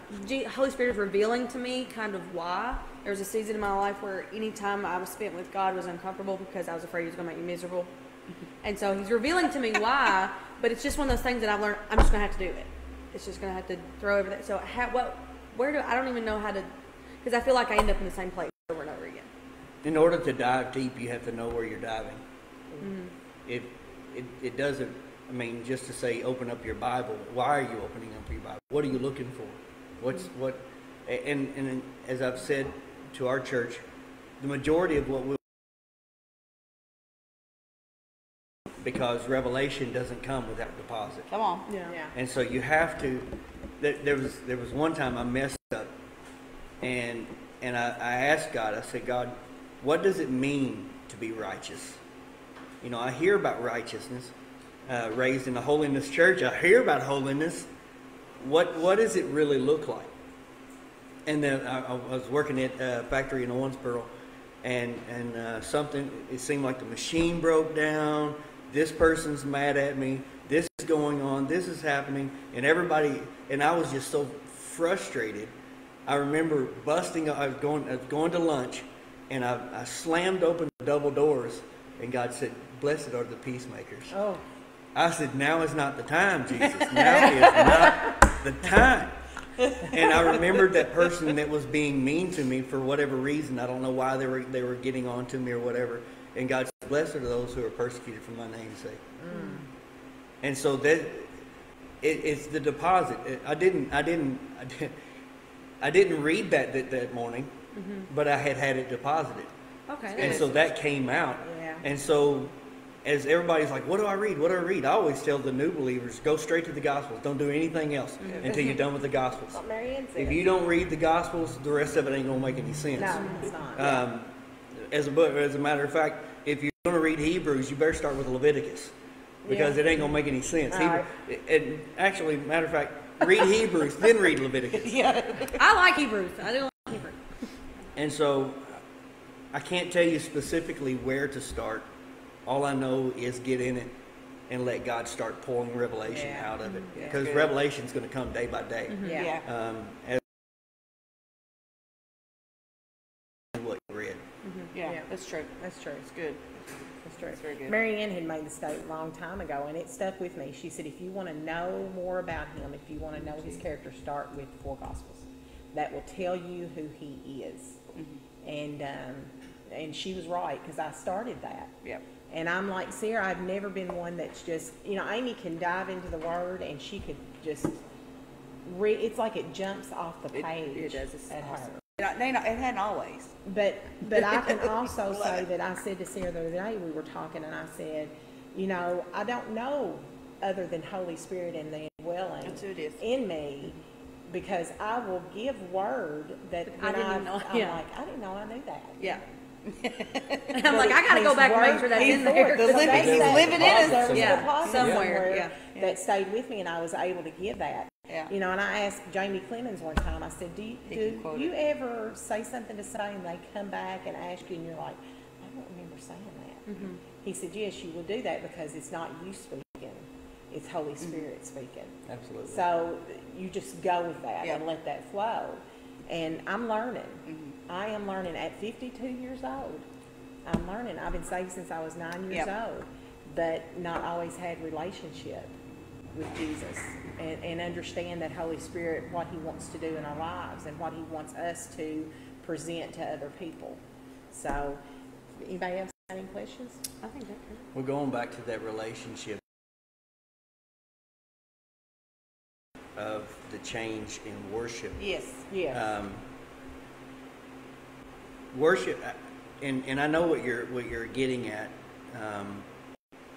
Holy Spirit is revealing to me kind of why. There was a season in my life where any time I was spent with God was uncomfortable because I was afraid He was going to make me miserable. And so He's revealing to me why, but it's just one of those things that I've learned. I'm just going to have to do it. It's just going to have to throw everything. So what? Where do I don't even know how to? Because I feel like I end up in the same place over and over again. In order to dive deep, you have to know where you're diving. Mm-hmm. It, it, it doesn't, I mean, just to say open up your Bible, why are you opening up your Bible? What are you looking for? What's, Mm-hmm. what, and, and as I've said to our church, the majority of what we because revelation doesn't come without deposit. Come on. Yeah. Yeah. And so you have to. There, there was there was one time I messed up, and and I, I asked God. I said, God, what does it mean to be righteous? You know, I hear about righteousness. Uh, raised in a holiness church, I hear about holiness. What what does it really look like? And then I, I was working at a factory in Owensboro, and and uh, something. It seemed like the machine broke down. This person's mad at me. This is going on. This is happening, and everybody. And I was just so frustrated. I remember busting. I was going. I was going to lunch, and I, I slammed open the double doors, and God said, "Blessed are the peacemakers." Oh, I said, now is not the time, Jesus. Now is not the time. And I remembered that person that was being mean to me for whatever reason. I don't know why they were they were getting on to me or whatever. And God said, Blessed are those who are persecuted for my name's sake. Mm. And so that it, it's the deposit. It- I didn't I didn't I didn't, I didn't read that, that that morning, but I had had it deposited. Okay. And so that came out. Yeah. And so as everybody's like, what do I read? What do I read? I always tell the new believers, go straight to the Gospels. Don't do anything else until you're done with the Gospels. what Mary Ann said. If you don't read the Gospels, the rest of it ain't going to make any sense. no, it's not. Um, as, a, book- as a matter of fact, if you're going to read Hebrews, you better start with Leviticus because Yeah. it ain't going to make any sense. All Hebrew- and actually, matter of fact, read Hebrews, then read Leviticus. Yeah. I like Hebrews. I do like Hebrew. And so I can't tell you specifically where to start. All I know is get in it and let God start pouring revelation Yeah. out of it. Yeah. Because Good. revelation's going to come day by day. yeah. Yeah. Um, as what you read. Yeah. Yeah. That's true. That's true. It's good. That's true. That's very good. Mary Ann had made the statement a long time ago, and it stuck with me. She said, if you want to know more about him, if you want to know his character, start with the four Gospels. That will tell you who he is. Mm-hmm. And um, and she was right because I started that. Yep. And I'm like Sarah. I've never been one that's just you know Amy can dive into the Word and she could just read. It's like it jumps off the It, page. it does. It's at her. awesome. It, they not- it hadn't always. But but I can also say that I said to Sarah the other day we were talking and I said, you know, I don't know other than Holy Spirit and the indwelling That's who it is. in me because I will give word that I didn't I, know- I'm yeah. like, I didn't know I knew that. Yeah. And I'm like, I gotta go back and make sure that's in there. The living- he's living in us. There was a Yeah, somewhere, yeah. that stayed with me, and I was able to give that. Yeah. You know, and I asked Jamie Clemens one time. I said, "Do you, do you it. ever say something to say, and they come back and ask you, and you're like, I don't remember saying that." Mm-hmm. He said, "Yes, you will do that because it's not you speaking; it's Holy Mm-hmm. Spirit speaking." Absolutely. So you just go with that Yeah. and let that flow. And I'm learning. Mm-hmm. I am learning at 52 years old. I'm learning. I've been saved since I was nine years Yep. old, but not always had relationship with Jesus and, and understand that Holy Spirit, what He wants to do in our lives and what He wants us to present to other people. So, anybody else have any questions? I think that could. We're going back to that relationship of the change in worship. Yes. Yes. Um, worship, uh, and, and I know what you're what you're getting at. Um,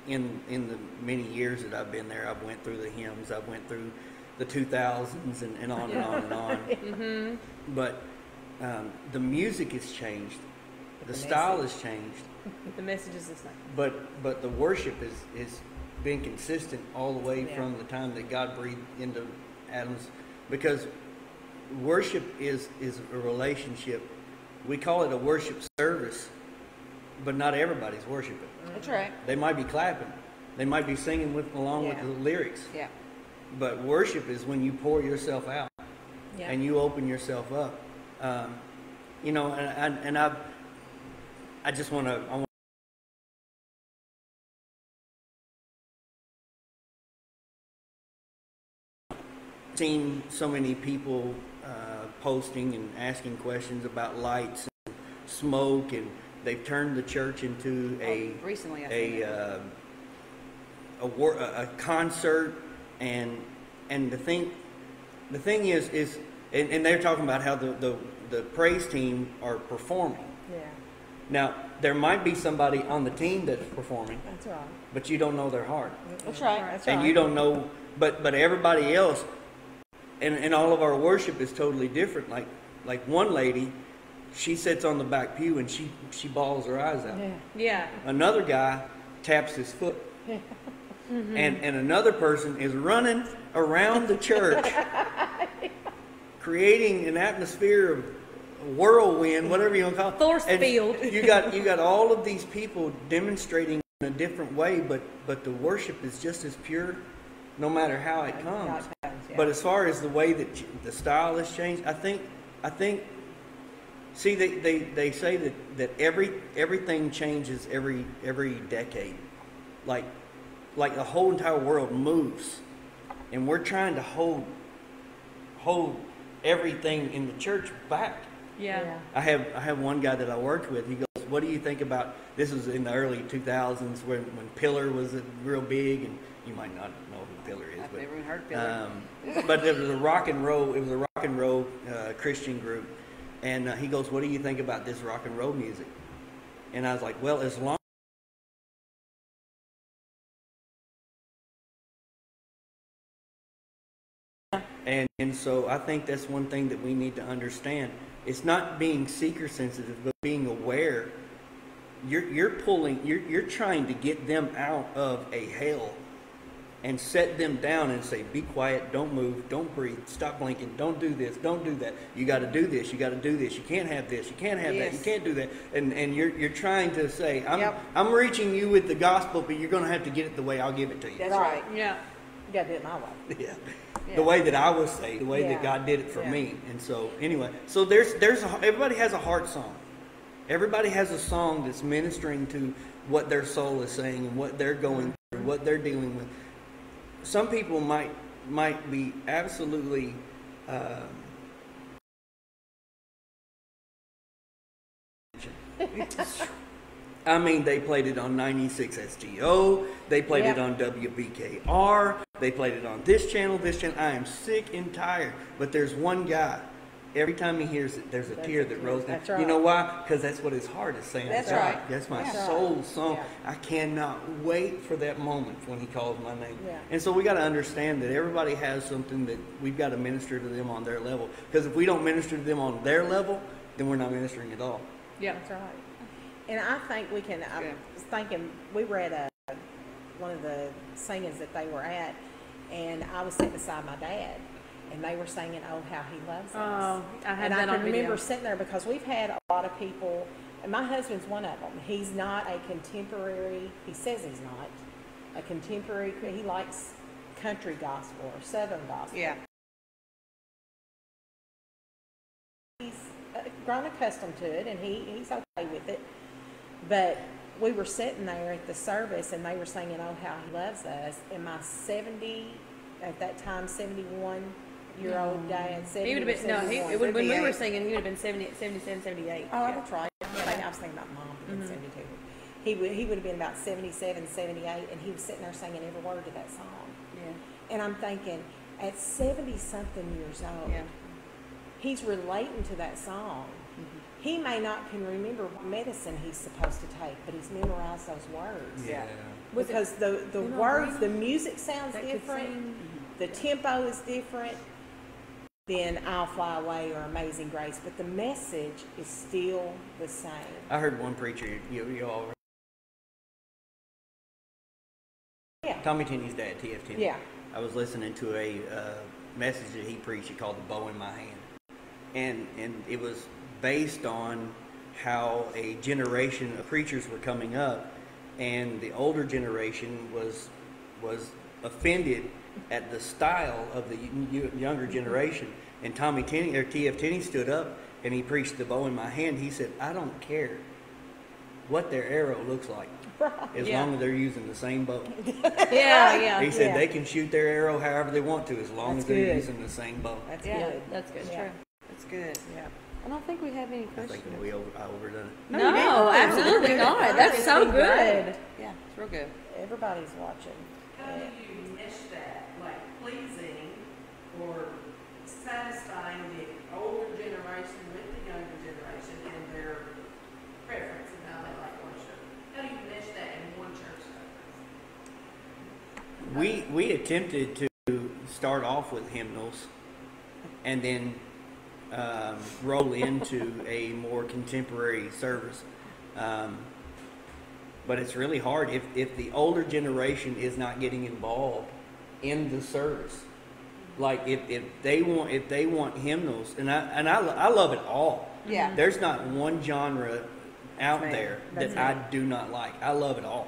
in in the many years that I've been there, I've went through the hymns, I've went through the 2000s, and, and on and on and on. Mm-hmm. But um, the music has changed, the the style has changed, The message is the same. but but the worship is is been consistent all the way Yeah. from the time that God breathed into Adam's because worship is is a relationship. We call it a worship service, but not everybody's worshiping. That's right. They might be clapping, they might be singing with along Yeah. with the lyrics, Yeah. but worship is when you pour yourself out yeah. and you open yourself up. Um, you know, and and, and I I just want to I seen so many people uh, posting and asking questions about lights and smoke and they've turned the church into a Oh, recently, a uh, a, war, a a concert and and the thing the thing is is and, and they're talking about how the, the the praise team are performing yeah. now there might be somebody on the team that's performing That's right. but you don't know their heart That's right. That's and right. you don't know but but everybody else and and all of our worship is totally different like like one lady she sits on the back pew and she she bawls her eyes out Yeah. Yeah. another guy taps his foot mm-hmm. and and another person is running around the church creating an atmosphere of whirlwind whatever you want to call it Force And field. you got you got all of these people demonstrating in a different way but but the worship is just as pure no matter how it comes How it comes, yeah. but as far as the way that ch- the style has changed i think i think see they, they, they say that, that every everything changes every every decade like like the whole entire world moves and we're trying to hold hold everything in the church back Yeah. I have I have one guy that I worked with. He goes, "What do you think about this?" Was in the early 2000s when when Pillar was real big, and you might not know who Pillar is, I've but never even heard Pillar. um, but it was a rock and roll. It was a rock and roll uh, Christian group, and uh, he goes, "What do you think about this rock and roll music?" And I was like, "Well, as long." And, and so I think that's one thing that we need to understand. It's not being seeker sensitive, but being aware. You're, you're pulling, you're, you're trying to get them out of a hell and set them down and say, be quiet, don't move, don't breathe, stop blinking, don't do this, don't do that. You got to do this, you got to do this, you can't have this, you can't have that, you can't do that. And, and you're, you're trying to say, I'm, Yep. I'm reaching you with the gospel, but you're going to have to get it the way I'll give it to you. That's right. Yeah. You gotta do it my way. Yeah. Yeah. The way that I was saved, the way Yeah. that God did it for Yeah. me. And so, anyway, so there's, there's, a, everybody has a heart song. Everybody has a song that's ministering to what their soul is saying and what they're going mm-hmm. through, what they're dealing with. Some people might, might be absolutely, um, I mean, they played it on 96 SGO. They played it on WBKR. They played it on this channel, this channel. I am sick and tired. But there's one guy every time he hears it, there's a That's tear that rolls down. That's You know why? Because that's what his heart is saying. That's God, right. That's my That's right. soul song. Yeah. I cannot wait for that moment when he calls my name. Yeah. And so we got to understand that everybody has something that we've got to minister to them on their level. Because if we don't minister to them on their level, then we're not ministering at all. Yeah. That's right. And I think we can, I Good. was thinking, we were at a, one of the singings that they were at, and I was sitting beside my dad, and they were singing, Oh, How He Loves Us. Oh, I had And that I on can remember video. sitting there because we've had a lot of people, and my husband's one of them. He's not a contemporary, he says he's not a contemporary, he likes country gospel or southern gospel. Yeah. he's uh, grown accustomed to it and he, he's okay with it. But we were sitting there at the service and they were singing, Oh, how he loves us. And my 70, at that time, 71 year old dad, 70 He would have been no. He, it would, when we were singing, he would have been 70, 77, 78. Oh, that's right. Yeah, I was thinking about mom being mm-hmm. 72. He would, he would have been about 77, 78, and he was sitting there singing every word to that song. Yeah. And I'm thinking, at 70 something years old, Yeah. he's relating to that song. Mm-hmm. He may not can remember what medicine he's supposed to take, but he's memorized those words. Yeah. Because the, the words, the music sounds different, mm-hmm. the tempo is different than I'll Fly Away or Amazing Grace, but the message is still the same. I heard one preacher, you, you all, Yeah. Tommy Tenney's dad, T.F. Tenney. Yeah. I was listening to a uh, message that he preached. He called "The Bow in My Hand," and and it was based on how a generation of preachers were coming up, and the older generation was was offended at the style of the y- y- younger generation. And Tommy Tenney or T.F. Tenney stood up and he preached "The Bow in My Hand." He said, "I don't care what their arrow looks like." As Yeah. long as they're using the same bow. Yeah, yeah. He said Yeah. they can shoot their arrow however they want to as long That's as they're good. using the same bow. That's Yeah, good. That's good. Yeah. That's good. Yeah. I don't think we have any questions. I think we over, I overdone it. No, you didn't. absolutely not. That's so It's good. Yeah, it's real good. Everybody's watching. How do you mesh that, like pleasing or satisfying the older generation with the younger generation and their preference and how they like worship? How do you mesh that in one church service? We we attempted to start off with hymnals, and then um, roll into a more contemporary service. Um, but it's really hard if, if the older generation is not getting involved in the service. Like if, if they want if they want hymnals, and I and I, I love it all. Yeah. There's not one genre out Right. there That's that I do not like. I love it all.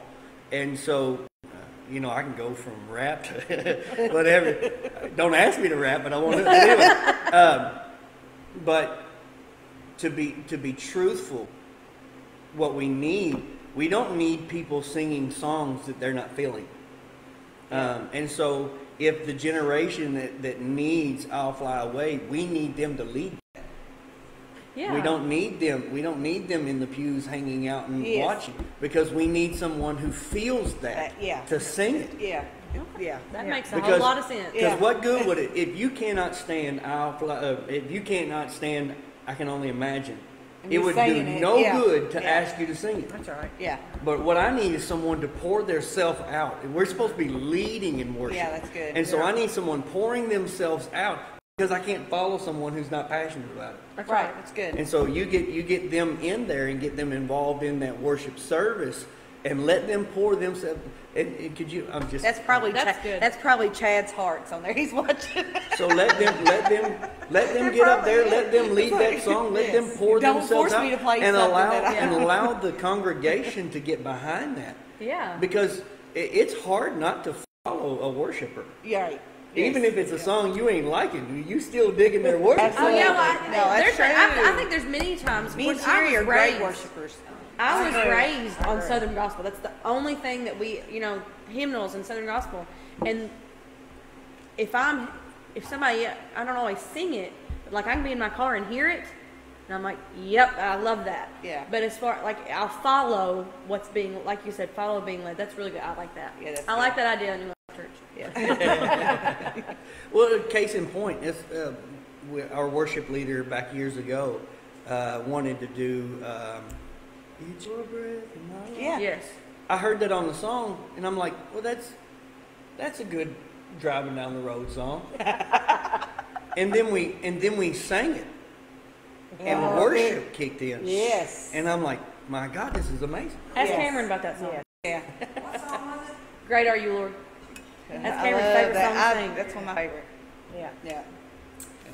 And so, uh, you know, I can go from rap to whatever. Don't ask me to rap, but I want to anyway. Um, but to be to be truthful, what we need, we don't need people singing songs that they're not feeling. Um, and so, if the generation that, that needs "I'll Fly Away," we need them to lead Yeah. we don't need them. We don't need them in the pews hanging out and Yes. watching because we need someone who feels that Uh, yeah. to sing it. Yeah. Yeah. That Yeah. makes a Because- whole lot of sense. Because Yeah. what good would it if you cannot stand? I'll fly, uh, if you cannot stand, I can only imagine. And It would do singing it, no yeah, good to yeah. ask you to sing it. That's right. Yeah. But what I need is someone to pour their self out. We're supposed to be leading in worship. Yeah, that's good. And so I need someone pouring themselves out because I can't follow someone who's not passionate about it. That's Right. right. That's good. And so you get you get them in there and get them involved in that worship service and let them pour themselves. And, and could you? I'm just. That's probably That's Cha- good. That's probably Chad's hearts on there. He's watching. So let them let them let them get up there. Let them lead that song. Let them Yes. pour Don't themselves force out me to play and allow that and allow the congregation to get behind that Yeah. because it, it's hard not to follow a worshiper. yeah. Right. Even Yes. if it's a song you ain't liking, you still digging their worship. Oh yeah, well, I, No, that's there's, I, I think there's many times. Me when and I Sherry was are great worshipers. I was I raised on. Southern gospel. That's the only thing that we, you know, hymnals and Southern gospel. And if I'm, if somebody, I don't always sing it, but like I can be in my car and hear it, and I'm like, yep, I love that. Yeah. But as far like I'll follow what's being, like you said, follow being led. That's really good. I like that. Yeah, that's I good. like that idea in New Life Church. Yeah. Well, case in point, it's, uh, our worship leader back years ago uh, wanted to do um, "It's Your Breath in My Life." Yeah. Yes. I heard that on the song, and I'm like, well, that's that's a good driving down the road song. and then we and then we sang it, and Oh, worship kicked in. Yes. And I'm like, my God, this is amazing. Ask Yes. Cameron about that song. Yeah. What song was it? Great are you, Lord. That's Cameron's favorite that. song to I- sing. That's one of my favorite. Yeah. Yeah.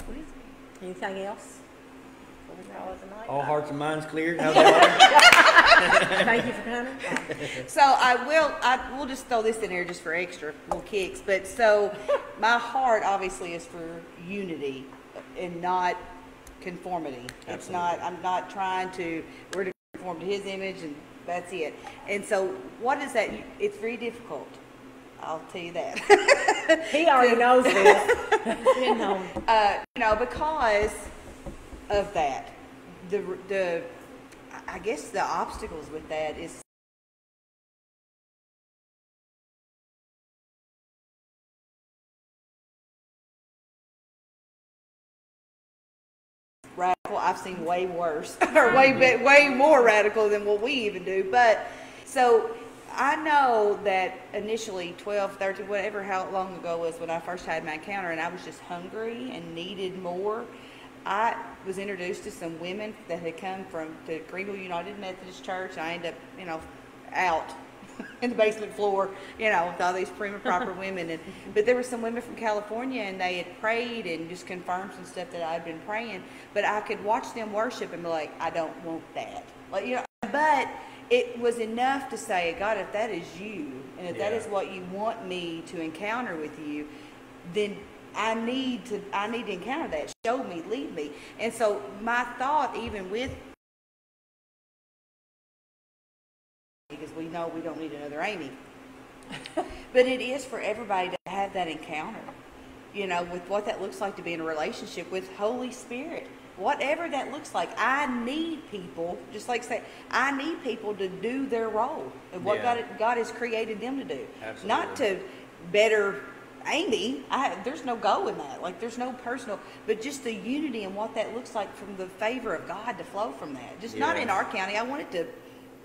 Anything else? Before we call it a night? All hearts and minds cleared. How's that? Thank you for coming. So I will, I will just throw this in here just for extra little kicks. But so my heart obviously is for unity and not conformity. It's not, I'm not trying to, we're to conform to his image and that's it. And so what is that? It's very difficult. I'll tell you that. He already knows this. You know. uh, you know, because of that, the the I guess the obstacles with that is radical. I've seen way worse, or way mm-hmm. be- way more radical than what we even do. But so I know that initially 12, 13, whatever how long ago was when I first had my encounter, and I was just hungry and needed more. I was introduced to some women that had come from the Greenville United Methodist Church. I ended up, you know, out in the basement floor, you know, with all these prima proper women. And but there were some women from California, and they had prayed and just confirmed some stuff that I'd been praying. But I could watch them worship and be like, I don't want that, like you know. But it was enough to say, God, if that is you, and if that Yeah. is what you want me to encounter with you, then I need to I need to encounter that. Show me, lead me. And so my thought, even with because we know we don't need another Amy. but it is for everybody to have that encounter, you know, with what that looks like to be in a relationship with Holy Spirit. Whatever that looks like, I need people, just like say, I need people to do their role and what Yeah. God, God has created them to do. Absolutely. Not to better Amy. I, there's no go in that. Like, there's no personal, but just the unity and what that looks like from the favor of God to flow from that. Just not in our county. I want it to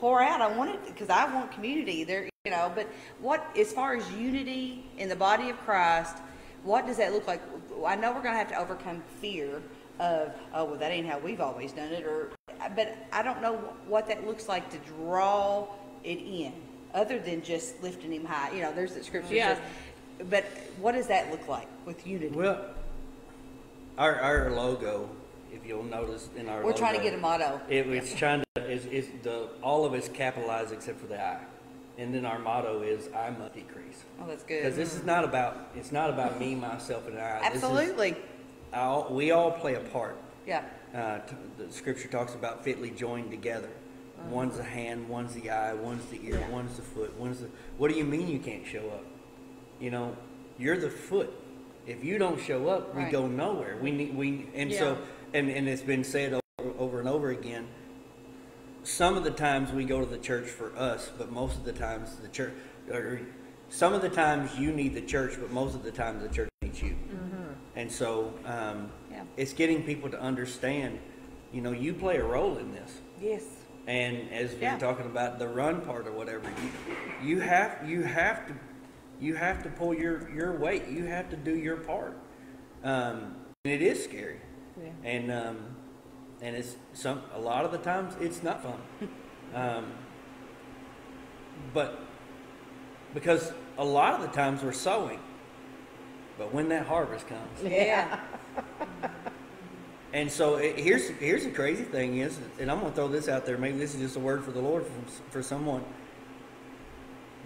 pour out. I want it because I want community there, you know. But what, as far as unity in the body of Christ, what does that look like? I know we're going to have to overcome fear of, oh, well, that ain't how we've always done it, or, but I don't know what that looks like to draw it in, other than just lifting him high. You know, there's the scripture. Yeah. says- But what does that look like with unity? well, our our logo, if you'll notice in our we're trying to get a motto. It, it's trying to is, is the all of it's capitalized except for the I, and then our motto is I must decrease. Oh, that's good. Because this is not about it's not about me, myself, and I. Is- Absolutely. all, we all play a part. Yeah. Uh, t- the scripture talks about fitly joined together. One's the hand, one's the eye, one's the ear, one's the foot, one's the. What do you mean you can't show up? You know, you're the foot. If you don't show up, we Right. go nowhere. We need we and so and and it's been said over, over and over again. Some of the times we go to the church for us, but most of the times the church. Or some of the times you need the church, but most of the times the church needs you. And so um, Yeah. it's getting people to understand, you know, you play a role in this. Yes. And as we Yeah. are talking about the run part or whatever, you, you have you have to you have to pull your your weight. You have to do your part. Um, and it is scary. Yeah. And um, and it's some a lot of the times it's not fun. um, but because a lot of the times we're sowing, but when that harvest comes, Yeah. and so it, here's here's the crazy thing is, and I'm gonna throw this out there. Maybe this is just a word for the Lord for, for someone.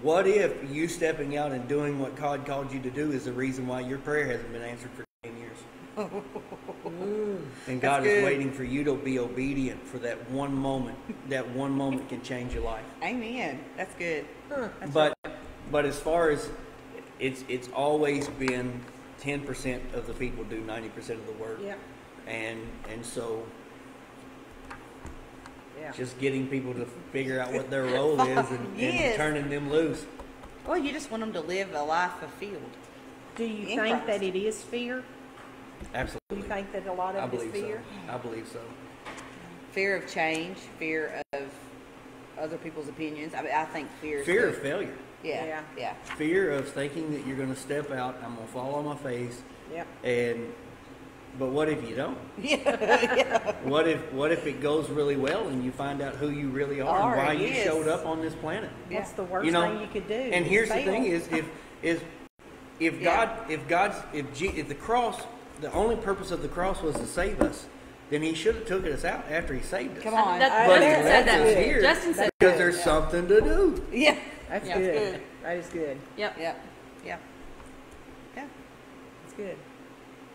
What if you stepping out and doing what God called you to do is the reason why your prayer hasn't been answered for ten years? and God is waiting for you to be obedient for that one moment. That one moment can change your life. Amen. That's good. But but as far as it's it's always been ten percent of the people do ninety percent of the work. Yeah. And and so Yeah. just getting people to figure out what their role is and, Yes. and turning them loose. Well, you just want them to live a life fulfilled. Do you In think Christ. that it is fear? Absolutely. Do you think that a lot I of it is believe so. fear? I believe so. Fear of change, fear of other people's opinions. I mean, I think fear. is Fear of failure. Yeah, Yeah. yeah. Fear of thinking that you're going to step out, I'm going to fall on my face, Yep. and but what if you don't? Yeah. What if what if it goes really well and you find out who you really are Are, and why yes. you showed up on this planet? What's the worst you know, thing you could do? And is here's the fail. thing: is if is if Yeah. God if God's if G, if the cross the only purpose of the cross was to save us, then He should have took us out after He saved us. Come on. That, But Justin he said left us that. here Justin said because there's something to do. Yeah. That's Yeah. good. That is good. Yep. Yeah. Yeah. Yeah. That's good.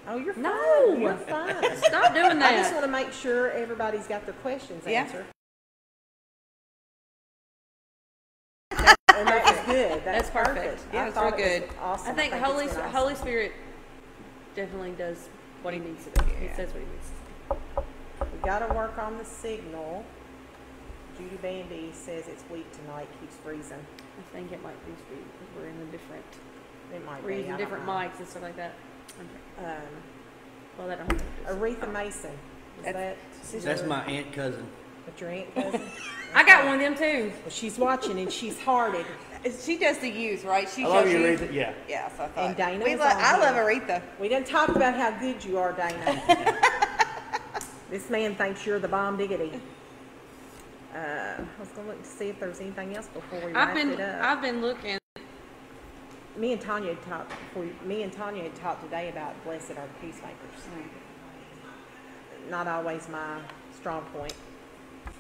Oh, you're fine. No. You're fine. Stop doing that. I just want to make sure everybody's got their questions Yeah. answered. and that was good. That's, That's perfect. Yeah, I that's thought real good. Awesome. I think it's Holy awesome. Holy Spirit definitely does what he needs to do. He Yeah. says what he needs to do. We got to work on the signal. Judy Bandy says it's weak tonight. Keeps freezing. I think it might be because we're in a different, It might we're using different mics and stuff like that. Okay. Um, Well, that don't have to do with Aretha Mason. Is That's- that That's sister- my aunt cousin. But your aunt cousin? I got one of them too. well, she's watching and she's hearted. She does the youth, right? She I love shows you, youth. Aretha. Yeah. Yeah, so I thought. And Dana we was lo- on I love here. Aretha. We didn't talk about how good you are, Dana. this man thinks you're the bomb diggity. Uh, I was gonna look to see if there's anything else before we I've wrap been it up. I've been looking. Me and Tanya had talked before. Me and Tanya had talked today about blessed are the peacemakers. Not always my strong point,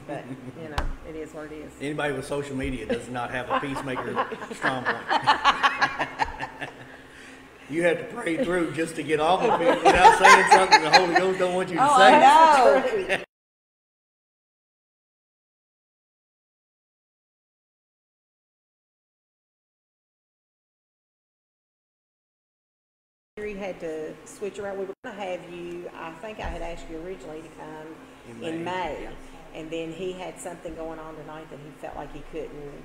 but you know it is what it is. Anybody with social media does not have a peacemaker strong point. you have to pray through just to get off of it without saying something the Holy Ghost don't want you to Oh, say. I know. We had to switch around. We were going to have you. I think I had asked you originally to come In in, May, May, yeah. and then he had something going on tonight that he felt like he couldn't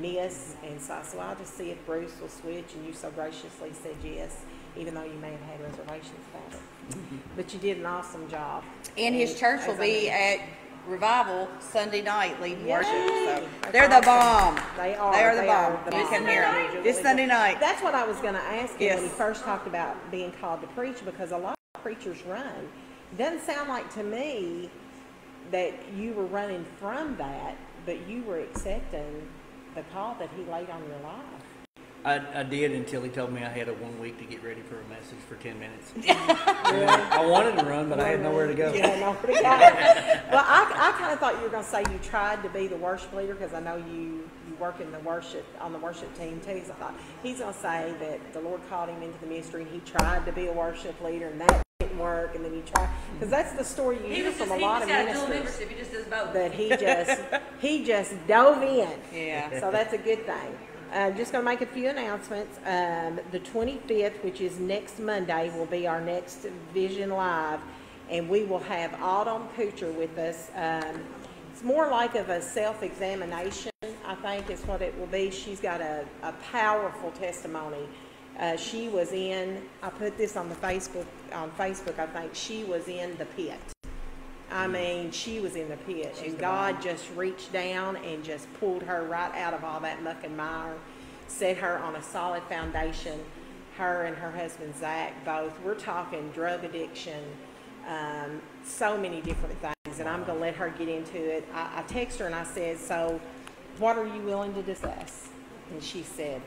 miss, and so I said, well, "I'll just see if Bruce will switch." And you so graciously said yes, even though you may have had reservations about it. But you did an awesome job. And his church will be at Revival Sunday night leading Yay! worship. So they're the bomb. They are. They are the they bomb. are the You bomb. can hear 'em. Really This. Sunday night. That's what I was going to ask him when he Yes. first talked about being called to preach because a lot of preachers run. Doesn't sound like to me that you were running from that, but you were accepting the call that he laid on your life. I, I did until he told me I had a one week to get ready for a message for 10 minutes. I wanted to run, but I had nowhere to go. You had nowhere to go. well, I, I kind of thought you were going to say you tried to be the worship leader because I know you, you work in the worship on the worship team too. So I thought he's going to say that the Lord called him into the ministry and he tried to be a worship leader and that didn't work, and then he tried because that's the story you He hear from just, a lot just of got a dual ministers. membership. He just does both. That he just he just dove in. Yeah. So that's a good thing. I'm just going to make a few announcements. Um, the 25th, which is next Monday, will be our next Vision Live, and we will have Autumn Kuchar with us. Um, it's more like of a self-examination, I think, is what it will be. She's got a, a powerful testimony. Uh, she was in. I put this on the Facebook on Facebook. I think she was in the pit. I mean, she was in the pit, and God just reached down and just pulled her right out of all that muck and mire, set her on a solid foundation. Her and her husband Zach both. We're talking drug addiction, um, so many different things, and I'm gonna let her get into it. I, I text her and I said, "So, what are you willing to discuss?" And she said,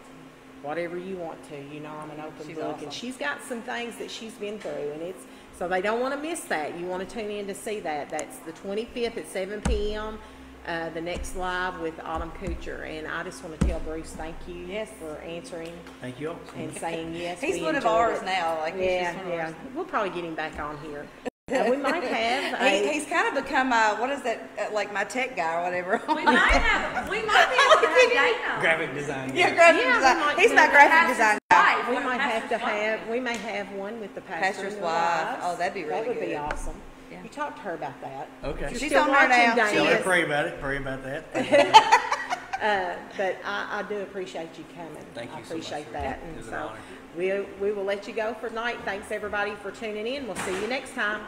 "Whatever you want to. You know, I'm an open She's book." awesome. And she's got some things that she's been through, and it's so they don't want to miss that. You want to tune in to see that. That's the 25th at 7 p.m. Uh, the next live with Autumn Kuchar, and I just want to tell Bruce thank you Yes. for answering Thank you all. and saying yes. He's we one of ours it. now. Like he's Yeah, just one of yeah. ours. We'll probably get him back on here. Uh, we might have. He, he's kind of become uh, what is that? Uh, like my tech guy or whatever. we might have. We might be able to have Dana. Graphic design. yeah, graphic Yeah, design. He's my graphic pastor's design guy. wife. we One might have to pastor's wives. have. We may have one with the pastor Pastor's wife. Oh, that'd be That really would be awesome. Yeah. You talk to her about that. Okay. If She's still on there watching, now. Dana, Tell her pray about it. Pray about that. Uh, but I, I do appreciate you coming. Thank I you so much appreciate that. it. It And was an honor. We, we will let you go for tonight. Thanks everybody for tuning in. We'll see you next time.